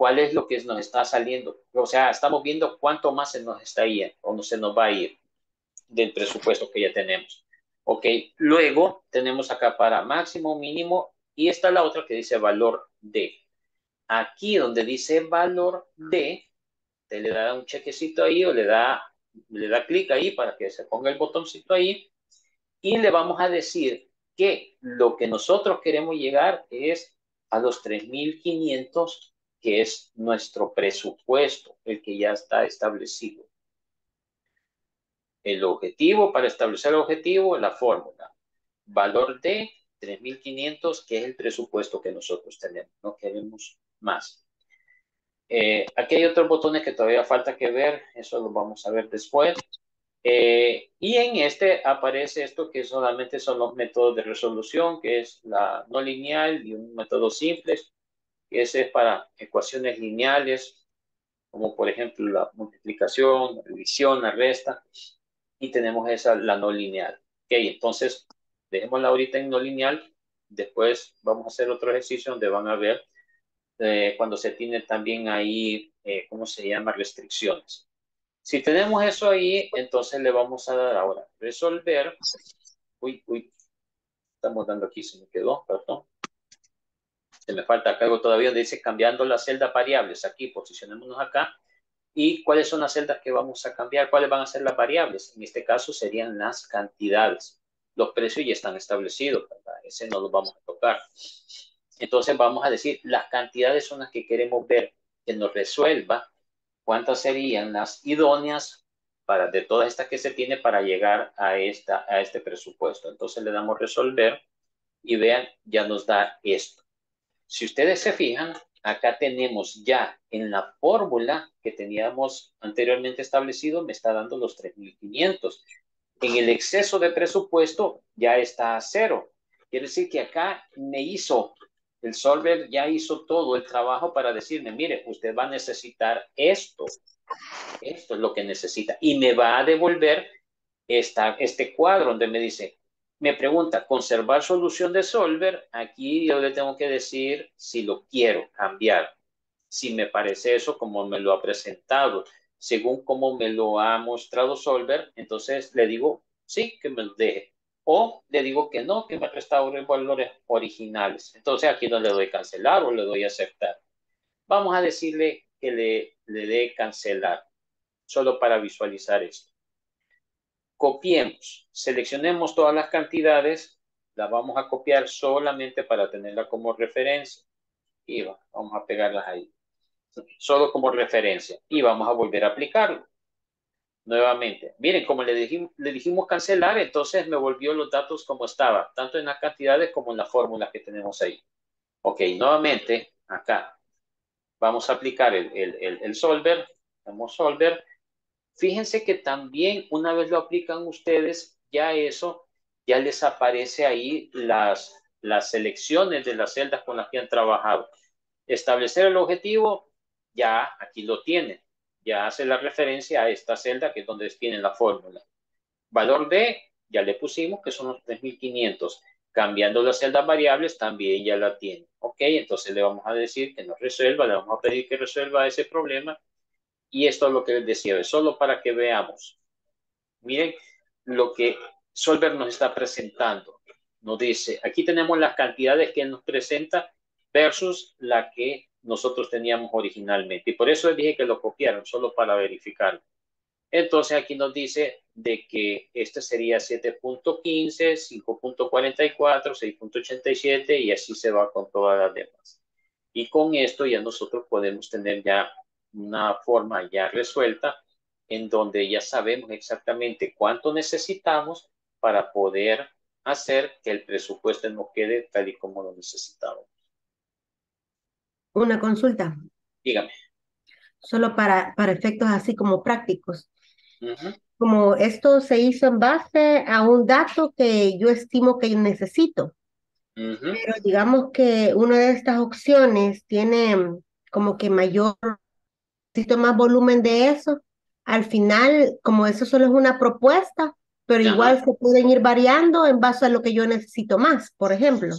cuál es lo que nos está saliendo. O sea, estamos viendo cuánto más se nos está yendo o no se nos va a ir del presupuesto que ya tenemos. Ok, luego tenemos acá para máximo, mínimo, y está la otra que dice valor D. Aquí donde dice valor D, le da un chequecito ahí o le da, le da clic ahí para que se ponga el botoncito ahí y le vamos a decir que lo que nosotros queremos llegar es a los 3.500, que es nuestro presupuesto, el que ya está establecido. El objetivo, para establecer el objetivo, la fórmula. Valor de 3.500, que es el presupuesto que nosotros tenemos. No queremos más. Eh, aquí hay otros botones que todavía falta que ver, eso lo vamos a ver después. Eh, y en este aparece esto que solamente son los métodos de resolución, que es la no lineal y un método simple, ese es para ecuaciones lineales, como por ejemplo la multiplicación, la división, la resta, y tenemos esa, la no lineal. Ok, entonces dejémosla ahorita en no lineal, después vamos a hacer otro ejercicio donde van a ver eh, cuando se tiene también ahí, eh, ¿cómo se llama? Restricciones. Si tenemos eso ahí, entonces le vamos a dar ahora resolver. Uy, uy, estamos dando aquí, se me quedó, perdón. Se me falta algo todavía, dice cambiando las celdas variables. Aquí, posicionémonos acá. ¿Y cuáles son las celdas que vamos a cambiar? ¿Cuáles van a ser las variables? En este caso serían las cantidades. Los precios ya están establecidos. Ese no lo vamos a tocar. Entonces vamos a decir, las cantidades son las que queremos ver que nos resuelva cuántas serían las idóneas para, de todas estas que se tiene para llegar a, esta, a este presupuesto. Entonces le damos resolver y vean, ya nos da esto. Si ustedes se fijan, acá tenemos ya en la fórmula que teníamos anteriormente establecido, me está dando los 3.500. En el exceso de presupuesto ya está a cero. Quiere decir que acá me hizo el solver ya hizo todo el trabajo para decirme, mire, usted va a necesitar esto. Esto es lo que necesita. Y me va a devolver esta, este cuadro donde me dice, me pregunta, conservar solución de solver. Aquí yo le tengo que decir si lo quiero cambiar. Si me parece eso como me lo ha presentado, según como me lo ha mostrado solver, entonces le digo, sí, que me lo deje o le digo que no, que me restaure valores originales. Entonces aquí no le doy cancelar o le doy aceptar. Vamos a decirle que le, le dé cancelar. solo para visualizar esto. Copiemos, seleccionemos todas las cantidades, las vamos a copiar solamente para tenerla como referencia. Y vamos a pegarlas ahí. Solo como referencia. Y vamos a volver a aplicarlo. Nuevamente. Miren, como le dijimos, le dijimos cancelar, entonces me volvió los datos como estaba, tanto en las cantidades como en la fórmula que tenemos ahí. Ok, nuevamente, acá. Vamos a aplicar el, el, solver. Damos solver. Fíjense que también una vez lo aplican ustedes, ya eso, ya les aparece ahí las, las selecciones de las celdas con las que han trabajado. Establecer el objetivo, ya aquí lo tienen. Ya hace la referencia a esta celda que es donde tienen la fórmula. Valor D, ya le pusimos que son los 3500. Cambiando las celdas variables, también ya la tiene. Ok, entonces le vamos a decir que nos resuelva, le vamos a pedir que resuelva ese problema y esto es lo que les decía, solo para que veamos. Miren lo que Solver nos está presentando. Nos dice, aquí tenemos las cantidades que nos presenta versus la que nosotros teníamos originalmente. Y por eso les dije que lo copiaron, solo para verificar. Entonces aquí nos dice de que este sería 7.15, 5.44, 6.87 y así se va con todas las demás. Y con esto ya nosotros podemos tener ya una forma ya resuelta en donde ya sabemos exactamente cuánto necesitamos para poder hacer que el presupuesto no quede tal y como lo necesitamos. Una consulta. Dígame. Solo para, para efectos así como prácticos. Como esto se hizo en base a un dato que yo estimo que necesito. Pero digamos que una de estas opciones tiene como que mayor necesito más volumen de eso. Al final, como eso solo es una propuesta, pero igual se pueden ir variando en base a lo que yo necesito más, por ejemplo.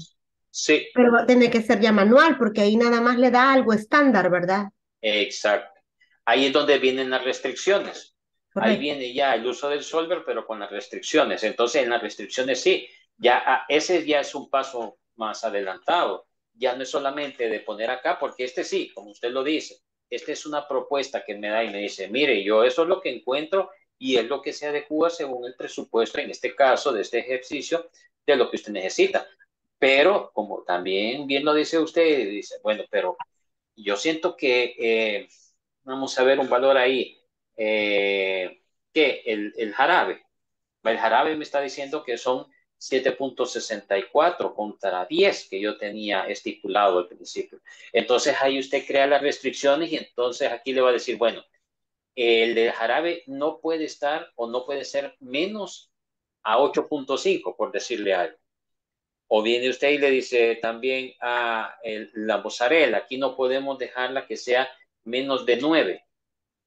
Sí. Pero tiene que ser ya manual, porque ahí nada más le da algo estándar, ¿verdad? Exacto. Ahí es donde vienen las restricciones. Ahí viene ya el uso del solver, pero con las restricciones. Entonces, en las restricciones sí, ya ah, ese ya es un paso más adelantado. Ya no es solamente de poner acá, porque este sí, como usted lo dice, esta es una propuesta que me da y me dice, mire, yo eso es lo que encuentro y es lo que se adecua según el presupuesto, en este caso, de este ejercicio, de lo que usted necesita. Pero, como también bien lo dice usted, dice, bueno, pero yo siento que, eh, vamos a ver un valor ahí, eh, que el, el jarabe, el jarabe me está diciendo que son 7.64 contra 10 que yo tenía estipulado al principio. Entonces ahí usted crea las restricciones y entonces aquí le va a decir, bueno, el de jarabe no puede estar o no puede ser menos a 8.5, por decirle algo. O viene usted y le dice también a la mozzarella, aquí no podemos dejarla que sea menos de 9.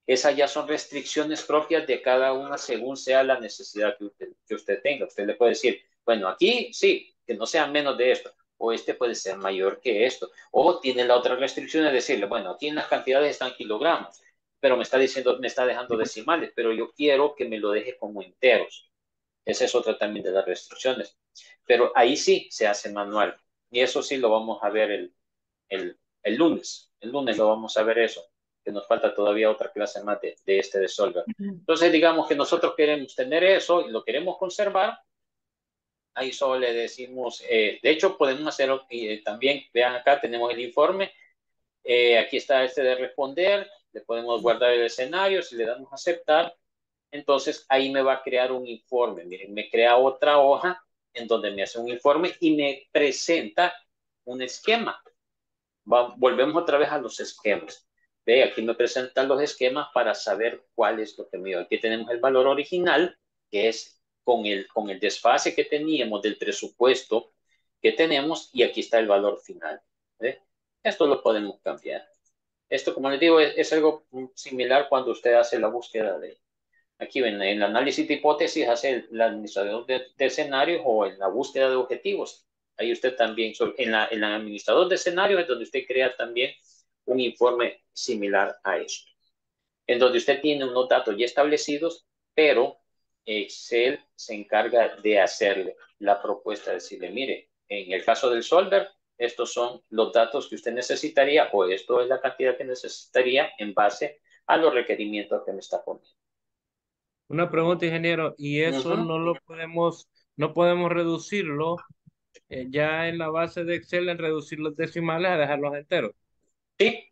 Esas ya son restricciones propias de cada una según sea la necesidad que usted, que usted tenga. Usted le puede decir, bueno, aquí sí, que no sea menos de esto, o este puede ser mayor que esto, o tiene la otra restricción de decirle, bueno, aquí en las cantidades están kilogramos, pero me está diciendo, me está dejando decimales, pero yo quiero que me lo deje como enteros. Esa es otra también de las restricciones. Pero ahí sí se hace manual. Y eso sí lo vamos a ver el, el, el lunes. El lunes lo vamos a ver eso, que nos falta todavía otra clase más de, de este de Solver. Entonces, digamos que nosotros queremos tener eso y lo queremos conservar, ahí solo le decimos, eh, de hecho podemos hacerlo eh, también, vean acá tenemos el informe, eh, aquí está este de responder, le podemos guardar el escenario, si le damos aceptar, entonces ahí me va a crear un informe, miren, me crea otra hoja en donde me hace un informe y me presenta un esquema. volvemos otra vez a los esquemas. Ve, aquí me presentan los esquemas para saber cuál es lo que me dio. Aquí tenemos el valor original, que es con el, con el desfase que teníamos del presupuesto que tenemos y aquí está el valor final. Esto lo podemos cambiar. Esto, como les digo, es, algo similar cuando usted hace la búsqueda de, aquí en el análisis de hipótesis, hace el, administrador de, escenarios o en la búsqueda de objetivos. Ahí usted también, en, la, en el administrador de escenarios es donde usted crea también un informe similar a esto, en donde usted tiene unos datos ya establecidos, pero Excel se encarga de hacerle la propuesta, de decirle, mire, en el caso del solver, estos son los datos que usted necesitaría o esto es la cantidad que necesitaría en base a los requerimientos que me está poniendo. Una pregunta, ingeniero, y eso no lo podemos, no podemos reducirlo eh, ya en la base de Excel, en reducir los decimales a dejarlos enteros. Sí,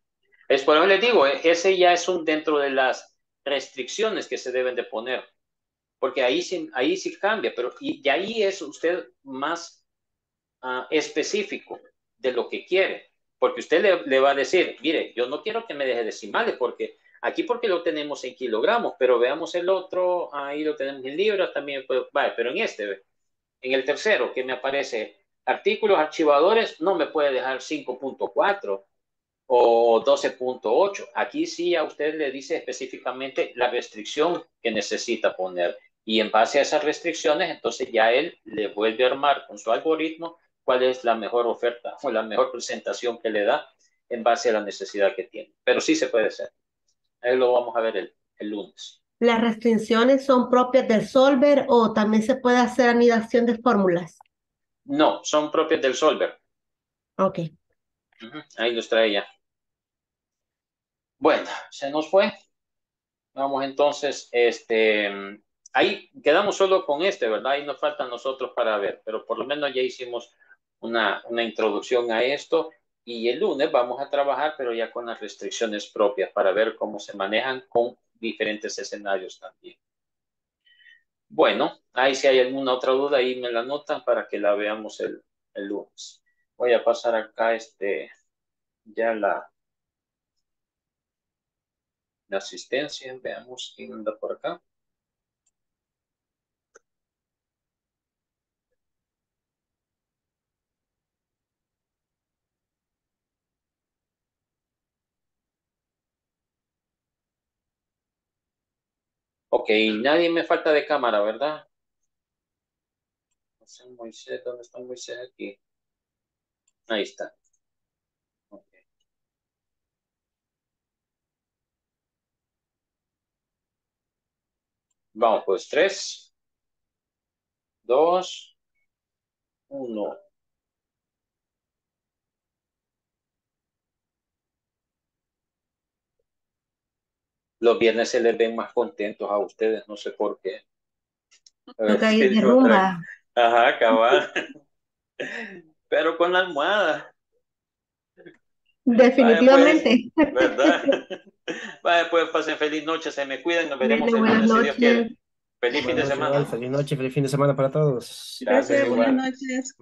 es por eso les digo, eh, ese ya es un dentro de las restricciones que se deben de poner, porque ahí sí, ahí sí cambia, pero y, ahí es usted más ah, específico de lo que quiere, porque usted le, le, va a decir, mire, yo no quiero que me deje decimales, porque aquí porque lo tenemos en kilogramos, pero veamos el otro, ahí lo tenemos en libras también, pues, vale, pero en este, en el tercero que me aparece artículos archivadores, no me puede dejar 5.4 o 12.8. Aquí sí a usted le dice específicamente la restricción que necesita poner. Y en base a esas restricciones, entonces ya él le vuelve a armar con su algoritmo cuál es la mejor oferta o la mejor presentación que le da en base a la necesidad que tiene. Pero sí se puede hacer. Ahí lo vamos a ver el, el lunes. ¿Las restricciones son propias del solver o también se puede hacer anidación de fórmulas? No, son propias del solver. Ok. Ahí los trae ya. Bueno, se nos fue. Vamos entonces, este, ahí quedamos solo con este, ¿verdad? Ahí nos faltan nosotros para ver, pero por lo menos ya hicimos una, introducción a esto y el lunes vamos a trabajar, pero ya con las restricciones propias para ver cómo se manejan con diferentes escenarios también. Bueno, ahí si hay alguna otra duda, ahí me la anotan para que la veamos el, el lunes. Voy a pasar acá este, ya la, la asistencia. Veamos quién anda por acá. Ok, nadie me falta de cámara, ¿verdad? No sé, Moisés, ¿dónde está Moisés aquí? Ahí está. Vamos, pues tres, dos, uno. Los viernes se les ven más contentos a ustedes, no sé por qué. Toca ir de rumba. Ajá, cabal. Pero con la almohada. Definitivamente. Vaya, pues, ¿Verdad? Vaya, pues pasen feliz noche, se me cuidan, nos veremos el lunes si Dios quiere. Feliz fin de semana. Feliz noche, feliz fin de semana para todos. Gracias, buenas noches.